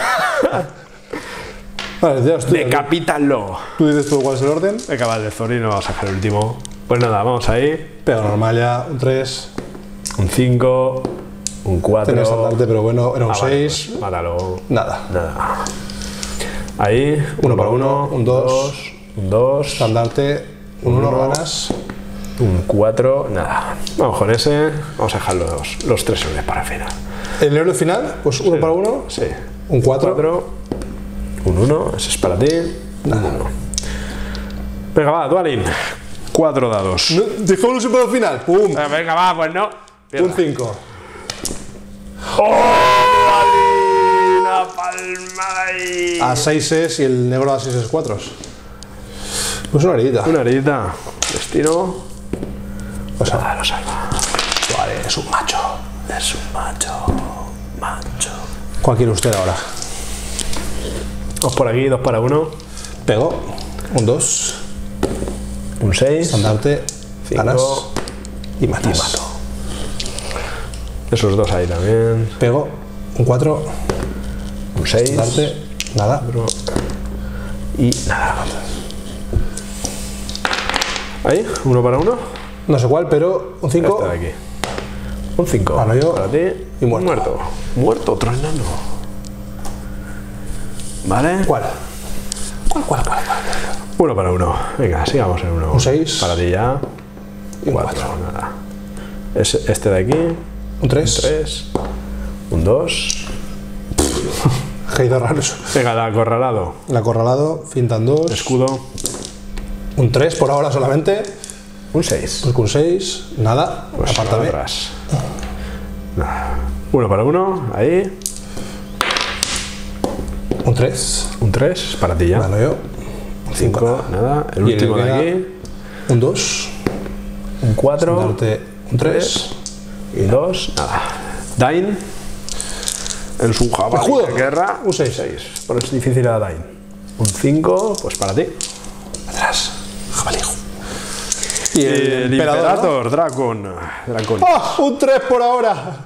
Vale, Dios, tú, Decapítalo. tú dices tú cuál es el orden. Venga, va, el de Thorin no va a sacar el último. Pues nada, vamos ahí. Pega normal ya, un 3. Un 5, un 4. Tenía estandarte, pero bueno, era un 6. pues mátalo. Nada. Nada. Ahí, Uno para uno, un dos. un 2, Estandarte, un 1 Uno. ganas. un 4, nada. Vamos con ese, vamos a dejar los, los tres soles para el final. El héroe final, pues 1 para 1. Sí. Un 4. 4, un 1, ese es para ti, un 1. Venga, va, Dualin. 4 dados. No, dejémoslo para el final. ¡Pum! Eh, Venga, va, pues no. Un 5. ¡Oh! Una palmada ahí. A 6 es y el negro a 6 es 4. Pues una heridita. Una herida. Destino. Pues Nada, lo salva. vale, es un macho. Es un macho. Macho. ¿Cuál quiere usted ahora? Dos por aquí, dos para uno. Pego. Un 2. Un 6. Estandarte. Ganas. Y matas. mato. Esos dos ahí también. Pego. Un 4. Un 6. Darte. Nada. Y nada. Ahí, uno para uno. No sé cuál, pero un 5. Este de aquí. Un 5. Gano yo. Para ti. Y muerto. Muerto. Muerto, otro enano. Vale. ¿Cuál? ¿Cuál, cuál, cuál? cuál? Uno para uno. Venga, sigamos en uno. Un seis. Para ti ya. Y un Cuatro. 4. Nada. Es este de aquí. Un 3. 3. Un 2. Ha ido raro eso. Venga, el acorralado. El acorralado, fintan 2. Escudo. Un 3 por ahora solamente. Un 6. Porque un 6. Nada. Pues Apártame. atrás. Uno para uno. Ahí. Un 3. Un 3. Para ti ya. Gano yo. Un 5. 5. Nada. El el último de aquí. Un 2. Un 4. Darte un 3. Y 2. Nada. Dain. En su jabalí de guerra. Un seis. 6. Pero es difícil a Dain. Un 5. Pues para ti. Atrás. Jabalijo. Y El Imperator, Dracon. Dracon. ¡Ah! Un 3 por ahora.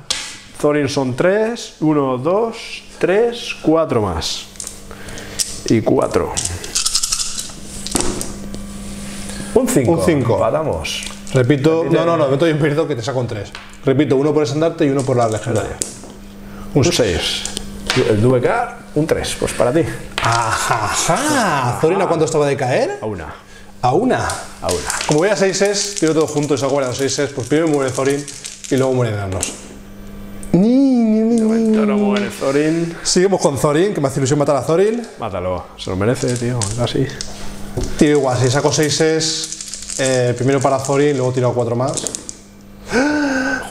Thorin son 3. 1, 2, 3, 4 más. Y 4. Un 5. Un cinco. Empatamos. Repito. No, no, no. Me estoy impedido que te saco un 3. Repito, uno por estandarte y uno por la legendaria. Un 6. El Duecar, un 3. Pues para ti. Ajá. ¿Zorina cuánto estaba de caer? A una. A una. A una. Como voy a 6 es, tiro todo junto y salgo ganando 6 es, pues primero muere Thorin y luego mueren enanos. Ahora muere Thorin. Seguimos con Thorin, que me hace ilusión matar a Thorin. Mátalo. Se lo merece, tío. Casi. Tiro igual, si saco 6 es, eh, primero para Thorin, luego tiro a 4 más.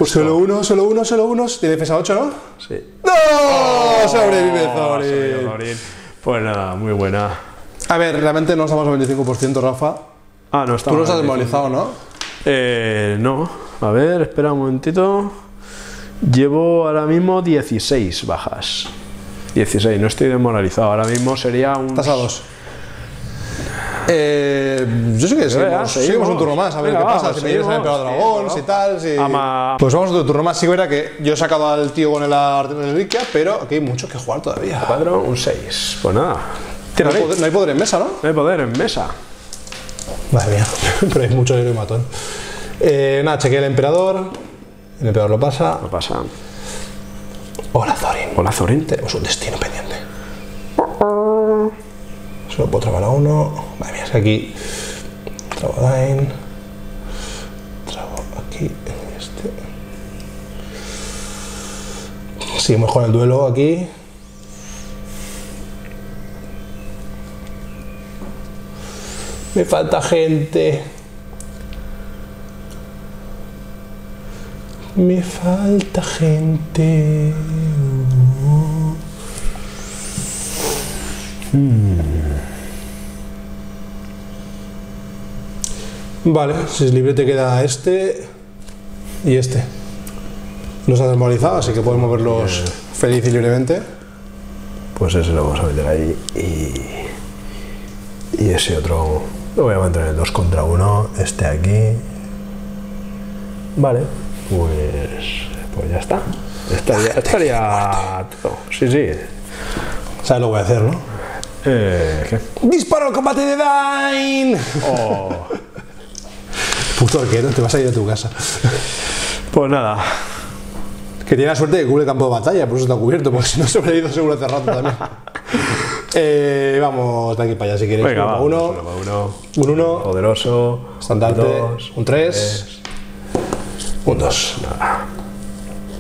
Solo uno, solo uno, solo uno. Tiene defensa 8, ¿no? Sí. ¡No! Sobrevive Oh, sobrevive Thorin. Pues nada, muy buena. A ver, realmente no estamos al 25%, Rafa. Ah, no está Tú lo mal. has desmoralizado, ¿no? Eh, no. A ver, espera un momentito. Llevo ahora mismo 16 bajas. 16, no estoy desmoralizado. Ahora mismo sería un. Estás a 2. Eh, yo sí que seguimos, seguimos un turno más, a ver Venga, qué pasa, vamos, si me quieres emperador sí, dragón, si tal, si... Ama- Pues vamos a otro turno más, sí que era que yo he sacado al tío con el arte de reliquia, pero aquí hay mucho que jugar todavía. 4, un 6. Pues nada. No hay, poder, no hay poder en mesa, ¿no? No hay poder en mesa. Madre mía, pero hay mucho héroe matón. Eh, nada, chequeé el emperador, el emperador lo pasa. No pasa. Hola, Thorin. Hola, Zorin. Tenemos un destino pendiente. Solo puedo trabar a uno. Madre mía, es aquí. Trabo a Dain. Trabo aquí este. Seguimos con el duelo aquí. Me falta gente. Me falta gente. Vale, si es libre te queda este y este. No se ha desmoralizado, así que podemos verlos feliz y libremente. Pues ese lo vamos a meter ahí. Y. Y ese otro. Lo voy a mantener 2 contra 1. Este aquí. Vale. Pues. Pues ya está. Estaría, estaría todo. Sí, sí. ¿Sabes lo que voy a hacer, no? Eh, ¿Qué? ¡Disparo al combate de Dain! Oh. Puto arquero, te vas a ir a tu casa. Pues nada. Que tiene la suerte de que cubre el campo de batalla, por eso está cubierto, porque si no se hubiera ido seguro hace rato también. Eh, vamos de aquí para allá si quieres. Venga, uno va. uno, uno uno. un uno, Poderoso. estandarte, dos, un 3, un 2.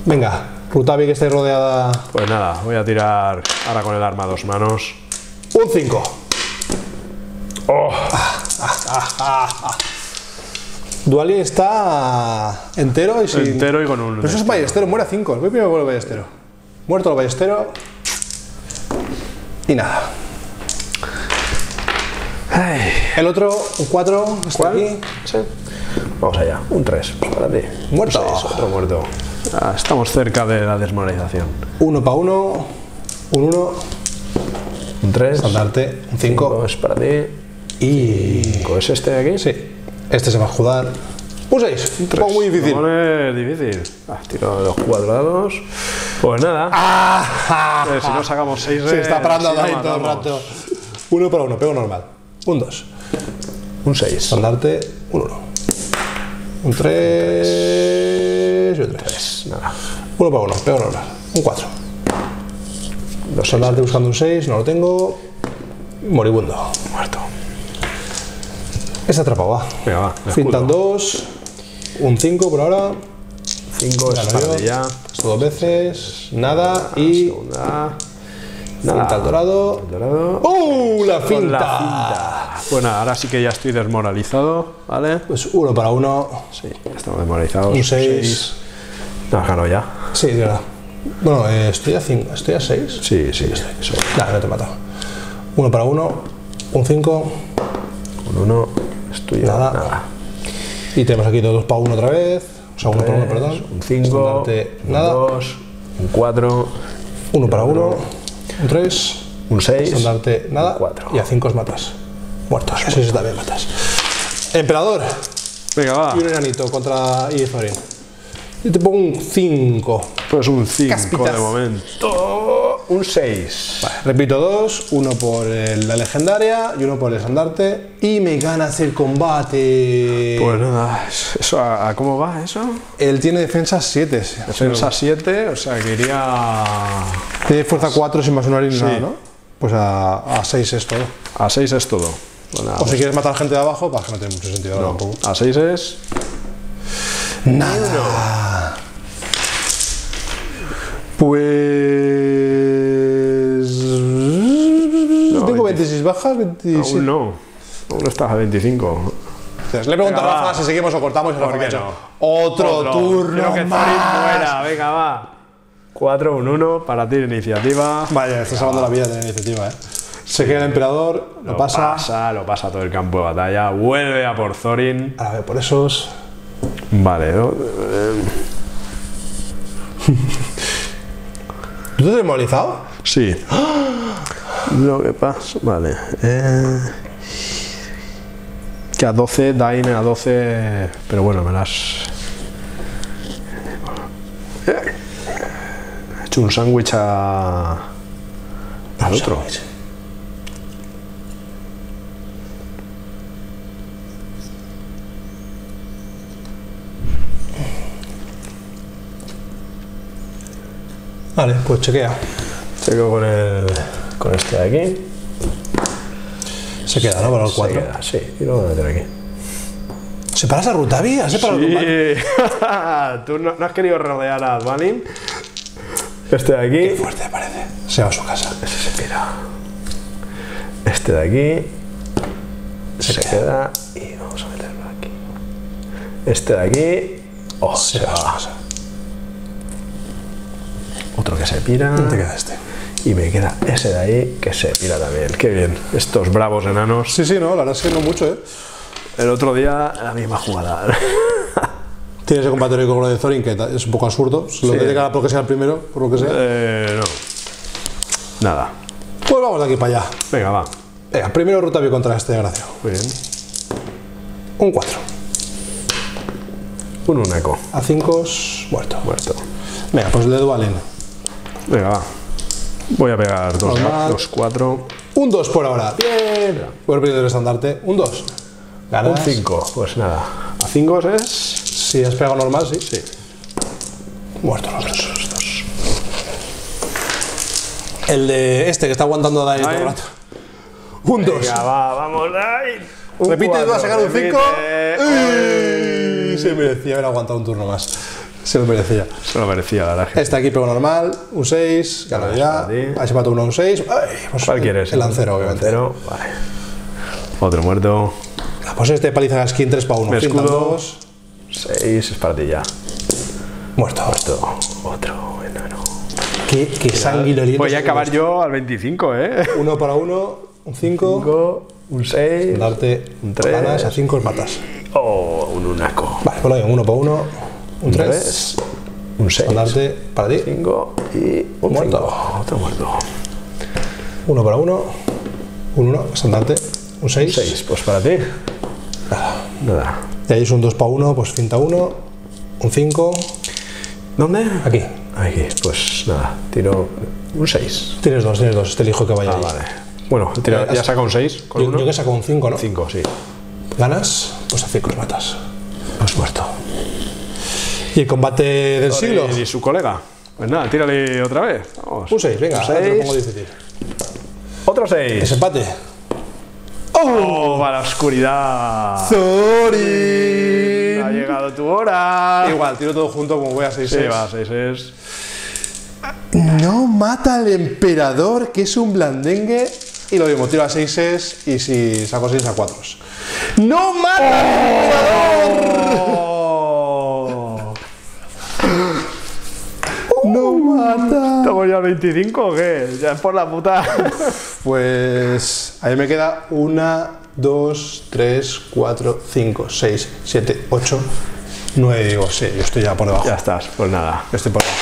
Venga, Rutavi que esté rodeada. Pues nada, voy a tirar ahora con el arma a dos manos. Un 5. Oh, Duali está entero y sin. Entero y con un Pero eso es ballestero, muere a 5. Voy primero por el ballestero. Muerto el ballestero. Y nada. Ay, El otro, un 4, está aquí. Sí. Vamos allá, un 3 para ti. Muerto. Un seis, otro muerto. Ah, estamos cerca de la desmoralización. Uno para uno, un 1, Un 3. estandarte, un 5. es para ti. Y. ¿Es este de aquí? Sí, este se va a jugar. Un 6. Un Tres. muy difícil. Pones difícil. Has tirado los cuadrados. Pues nada. Ah, Eh, si no sacamos 6 Se está parando ahí todo el rato. Uno para uno, pego normal. Un 2. Un 6. Estandarte, un 1. Un 3 y un 3. Nada. Uno para uno, pego normal. Un 4. Dos Estandarte buscando un 6, no lo tengo. Moribundo. Muerto. Esta atrapado, va. Venga, va. Fintan 2. Un 5 por ahora. 5 es para ya. Esto dos veces. Nada. Y. Segunda. Finta al dorado. Dorado. ¡Uh! La finta. la finta. Bueno, ahora sí que ya estoy desmoralizado, ¿vale? Pues uno para uno. Sí, estamos desmoralizados. Un 6. No, ganado ya. Sí, de verdad. Bueno, eh, estoy a 5. Estoy a 6. Sí, sí, eso. Nah, no te he matado. Uno para uno. Un 5. Un 1 es tuyo. Nada. Y tenemos aquí dos para uno otra vez. O sea, uno para uno, perdón. Un 5. Estandarte, Un Nada. 2. Un 4. Uno para uno. Un 3. Un 6. Estandarte, nada. cuatro. Y a 5 os matas. Muertos. Ese sí también matas. Emperador. Venga, va. Y un enanito contra Izorin. Y te pongo un 5. Pues un 5 Caspitas. de momento. Un 6. Vale, repito dos, uno por la legendaria y uno por el estandarte. Y me ganas el combate. Pues nada, eso, ¿a, a cómo va eso? Él tiene defensa 7. Defensa 7, o sea que iría Tiene fuerza 4 sin más un ni Sí. nada, ¿no? Pues a 6 es todo. a 6 es todo. Bueno, O si quieres matar gente de abajo, pues que no tiene mucho sentido ahora tampoco. a 6 es Nada. Pues. 26 bajas, 26. aún no. Aún estás a 25. Le pregunto Venga, a va. Rafa si seguimos o cortamos y Rafa ¿Por me ha qué dicho, no? Otro, turno que más. Muera, venga, va. 4, un 1, para ti iniciativa. Vaya, estás salvando la vida de la iniciativa, ¿eh? Se queda el emperador, lo, pasa. pasa, lo pasa todo el campo de batalla. Vuelve a por Thorin. A ver, por esos. Vale, ¿no? ¿Tú te has desmoralizado? Sí. Lo que pasa, vale. Eh, que a 12, Dain a 12, pero bueno, me las. He hecho un sándwich a. al otro. Vale, pues chequea. Checo con el. Con este de aquí. Se queda, ¿no? Para el Se 4. queda, sí, y lo voy a meter aquí. ¿Se para esa ruta, vía? ¿Se para el combate? Sí. Tú no, no has querido rodear a Dvalin. Este de aquí. Fuerte, parece. Se va a su casa. Ese se tira. Este de aquí. Se, queda. Y vamos a meterlo aquí. Este de aquí. Oh, se, Se va a va. Otro que se pira. Te queda este. Y me queda ese de ahí que se pira también. Qué bien. Estos bravos enanos. Sí, sí, no, la verdad es que no mucho, ¿eh? El otro día la misma jugada. Tiene ese combate con lo de Thorin que es un poco absurdo. Lo Sí. dedica porque sea el primero, por lo que sea. eh, no. Nada. Pues vamos de aquí para allá. Venga, va. Venga, primero ruta B contra este gracio. Muy bien. Un 4. Un uneco. A 5, muerto. Muerto. Venga, pues el de Dualen. Venga, va. Voy a pegar dos, Normal. dos cuatro. Un 2 por ahora. Bien. Por periodo del estandarte. Un 2. Ganas. Un 5. Pues nada. A 5 es. Si has pegado normal, sí. Sí. Muerto los dos. El de este que está aguantando a Dani todo el rato. Un 2. Venga, va, vamos, Dain. Un Repite, cuatro, vas a sacar un 5. repite. Se merecía haber aguantado un turno más. Se lo merecía. Se lo merecía, la verdad. Este aquí pego normal, un 6, gano Vale, ya. para ti. Ahí se mata uno, un 6. Ay, pues ¿Cuál quieres? El lancero, obviamente. Lancero, vale. Otro muerto. Ah, Pues este paliza la skin 3 para 1. Mi escudo. 2. 6 es para ti ya. Muerto. Otro, otro enano. Qué, qué sanguinolento. Voy a acabar yo al 25, ¿eh? Uno para uno, un 5. 5, un 6. Darte Un un tres. 3. Ganas, a 5 os matas. Oh, un unaco. Vale, ponlo bien. Uno para uno, un Un 3. 3. Un 6. Darte para ti. 5 y un Muerto. cinco. Otro muerto. Uno para uno, un 1, estandarte, un 6. 6, pues para ti. Nada. Y ahí es un 2 para 1, pues cinta 1, un 5. ¿Dónde? Aquí. Aquí, pues nada, tiro un 6. Tienes dos, tienes dos. Este elijo que vaya Ah, ahí. vale. Bueno, tira- ya saca un 6 con Yo, uno. yo que saco un 5, ¿no? 5, sí. Ganas, pues a 5 los matas. Has muerto. ¿Y el combate del siglo? ¿Y su colega? Pues nada, tírale otra vez. Vamos. Un 6, venga, Un ahora te lo seis. pongo difícil. Otro 6. Desempate. ¡Oh! ¡Para la oscuridad! ¡Zorin! Ha llegado tu hora. Igual, tiro todo junto como voy a 6 Sí, va, 6 es. No mata al emperador, que es un blandengue. Y lo mismo, tiro a 6 y si saco 6 a 4. ¡No mata al emperador! ¡No mata! ¿Estamos ya al 25 o qué? Ya es por la puta. Pues ahí me queda 1, 2, 3, 4, 5, 6, 7, 8, 9. Digo, sí, yo estoy ya por debajo. ya estás, pues nada. Yo estoy por debajo.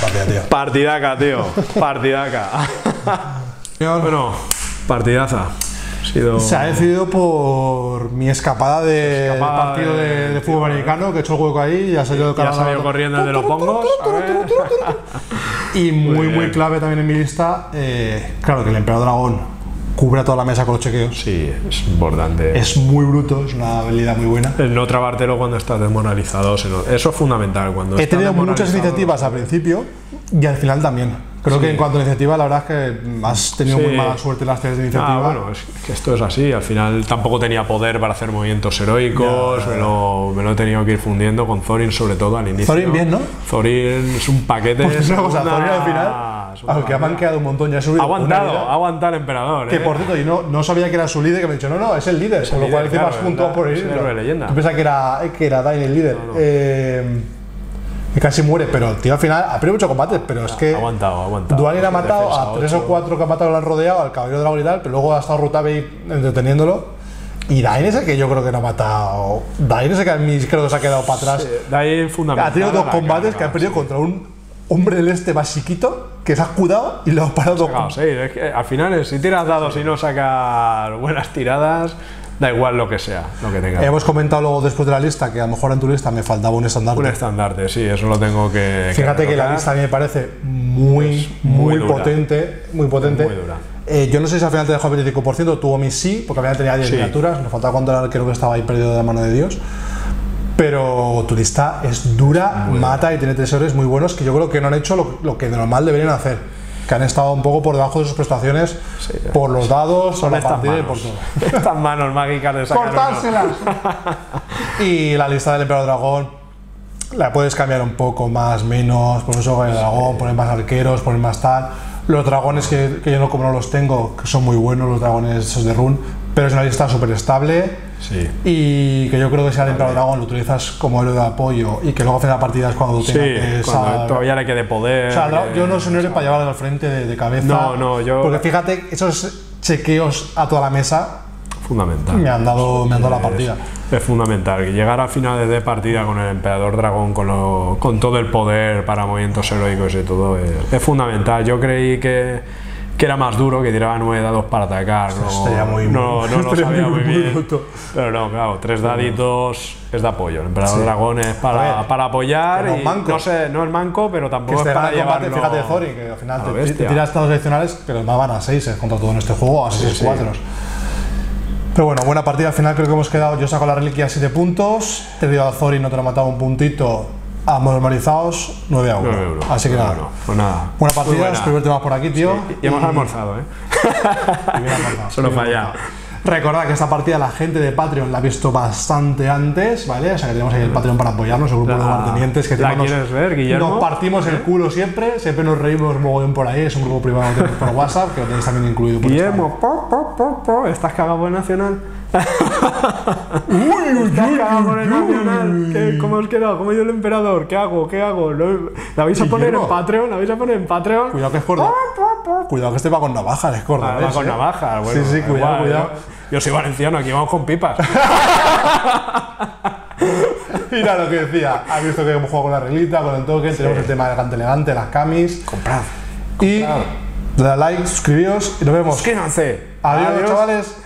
Partida, tío. Partidaca, tío. Partidaca. bueno, partidaza. Sido. Se ha decidido por mi escapada de Escapada partido de, fútbol americano, que he hecho el hueco ahí y ha salido Ya salió corriendo de los pongos. Y muy, muy clave también en mi lista, eh, claro, que el emperador dragón cubre toda la mesa con los chequeos. Sí, es importante. Es muy bruto, es una habilidad muy buena. El no trabártelo cuando estás desmoralizado. Eso es fundamental. Cuando He tenido muchas iniciativas al principio y al final también. Creo que en cuanto a iniciativa, la verdad es que has tenido Sí. muy mala suerte en las tres de iniciativa. Ah, bueno, es que esto es así. Al final tampoco tenía poder para hacer movimientos heroicos. Me, lo, me lo he tenido que ir fundiendo con Thorin, sobre todo al inicio. Thorin bien, ¿no? Thorin es un paquete. Pues es una cosa, segunda- Thorin al final, es una aunque ha manqueado un montón, ya ha subido. Una aguantado, aguantado el emperador. Que ¿eh? por cierto, yo no, no sabía que era su líder, que me ha dicho, no, no, es el líder. Con lo líder, cual encima has juntado es por el es el héroe de leyenda. Yo pensaba que era, que era Dain el líder. Eh, casi muere, pero tío, al final ha perdido muchos combates, pero es que. Ha aguantado, ha aguantado. Dualin ha matado a tres o cuatro que ha matado, lo han rodeado, al caballero dragón y tal, pero luego ha estado Rutabe entreteniéndolo. Y Dain es el que yo creo que no ha matado. Dain es el que a mí creo que se ha quedado para atrás. De ahí fundamental. ha tenido dos la combates que ha perdido contra un hombre del este más chiquito que se ha escudado y lo ha parado dos Claro, sí, es que al final, si tiras dados y no sacas buenas tiradas, da igual lo que sea, lo que tengas. Hemos comentado luego después de la lista que a lo mejor en tu lista me faltaba un estandarte. Un estandarte, sí, eso lo tengo que. Fíjate que la retocar. lista a mí me parece muy, muy, muy dura. potente. Muy potente. Muy dura. Eh, yo no sé si al final te dejó el 25%, tuvo mi sí, porque al final tenía 10 Sí. miniaturas, me faltaba controlar, creo que estaba ahí perdido de la mano de Dios. Pero tu lista es dura, mata y tiene tesoros muy buenos que yo creo que no han hecho lo, lo que de normal deberían hacer. Que han estado un poco por debajo de sus prestaciones por los dados, por la partida y por manos. todo. Estas manos mágicas de. ¡Cortárselas! y la lista del Emperador Dragón la puedes cambiar un poco más, menos, por eso el dragón, poner más arqueros, poner más tal. Los dragones que, que yo no como no los tengo, que son muy buenos, los dragones esos de Run, pero es una lista súper estable Sí. y que yo creo que si al Emperador Dragón lo utilizas como héroe de apoyo y que luego al final de la partida es cuando Sí, tengas cuando todavía le quede poder. o sea, que- yo no soy un héroe para llevarlo al frente de, de cabeza. No, no, yo- Porque fíjate, esos chequeos a toda la mesa Fundamental. me han dado, me han dado la partida. Es fundamental llegar a finales de partida con el emperador dragón, con, lo- con todo el poder para movimientos heroicos y todo, es, es fundamental. Yo creí que, que era más duro, que tiraba nueve dados para atacar. No, Estaría muy- no, no lo sabía muy, bien. bruto. Pero no, claro, tres daditos es de apoyo. El emperador dragón es A para, ver, para apoyar. que no y sé, no es manco, pero Que tampoco este es para gran combate, llevarlo. fíjate, Zori, que al final a te, tiras estados adicionales, pero más van a 6 contra todo en este juego, a 6 sí. 4 Pero bueno, buena partida. Al final creo que hemos quedado. Yo saco la reliquia 7 puntos. Te digo a Zori, no te lo he matado un puntito. A normalizados 9 a 1. Nueve euros. Así que nada. Bueno, pues nada. Buena partida, espero verte más por aquí, tío. Y hemos almorzado, ¿eh? y almorzado. Solo Bien falla. Recordad que esta partida la gente de Patreon la ha visto bastante antes, ¿vale? O sea que tenemos ahí el Patreon para apoyarnos, el grupo de La- mantenientes que ¿la nos- quieres ver, Guillermo? Nos partimos el culo siempre, siempre nos reímos mogollón por ahí, es un grupo privado que tenemos por WhatsApp, que lo tenéis también incluido por Guillermo, po, po, po, po, ¿estás cagado el Nacional? ¿Estás cagado por el Nacional? ¿Qué- ¿Cómo os quedado? ¿Cómo ido el emperador? ¿Qué hago? ¿Qué hago? ¿Lo- ¿La vais a poner en. Patreon? ¿La vais a poner en Patreon? Cuidado que es corto. Cuidado que este va con navajas, es corto. Ah, va con navaja, bueno. sí, sí, da cuidado, igual, cuidado. Yo, yo soy valenciano, aquí vamos con pipas. Mira lo que decía, ha visto que hemos jugado con la reglita, con el token, tenemos el tema del cante elegante, las camis. Comprad. Y dale like, suscribíos y nos vemos. Suscríbanse. Adiós, chavales.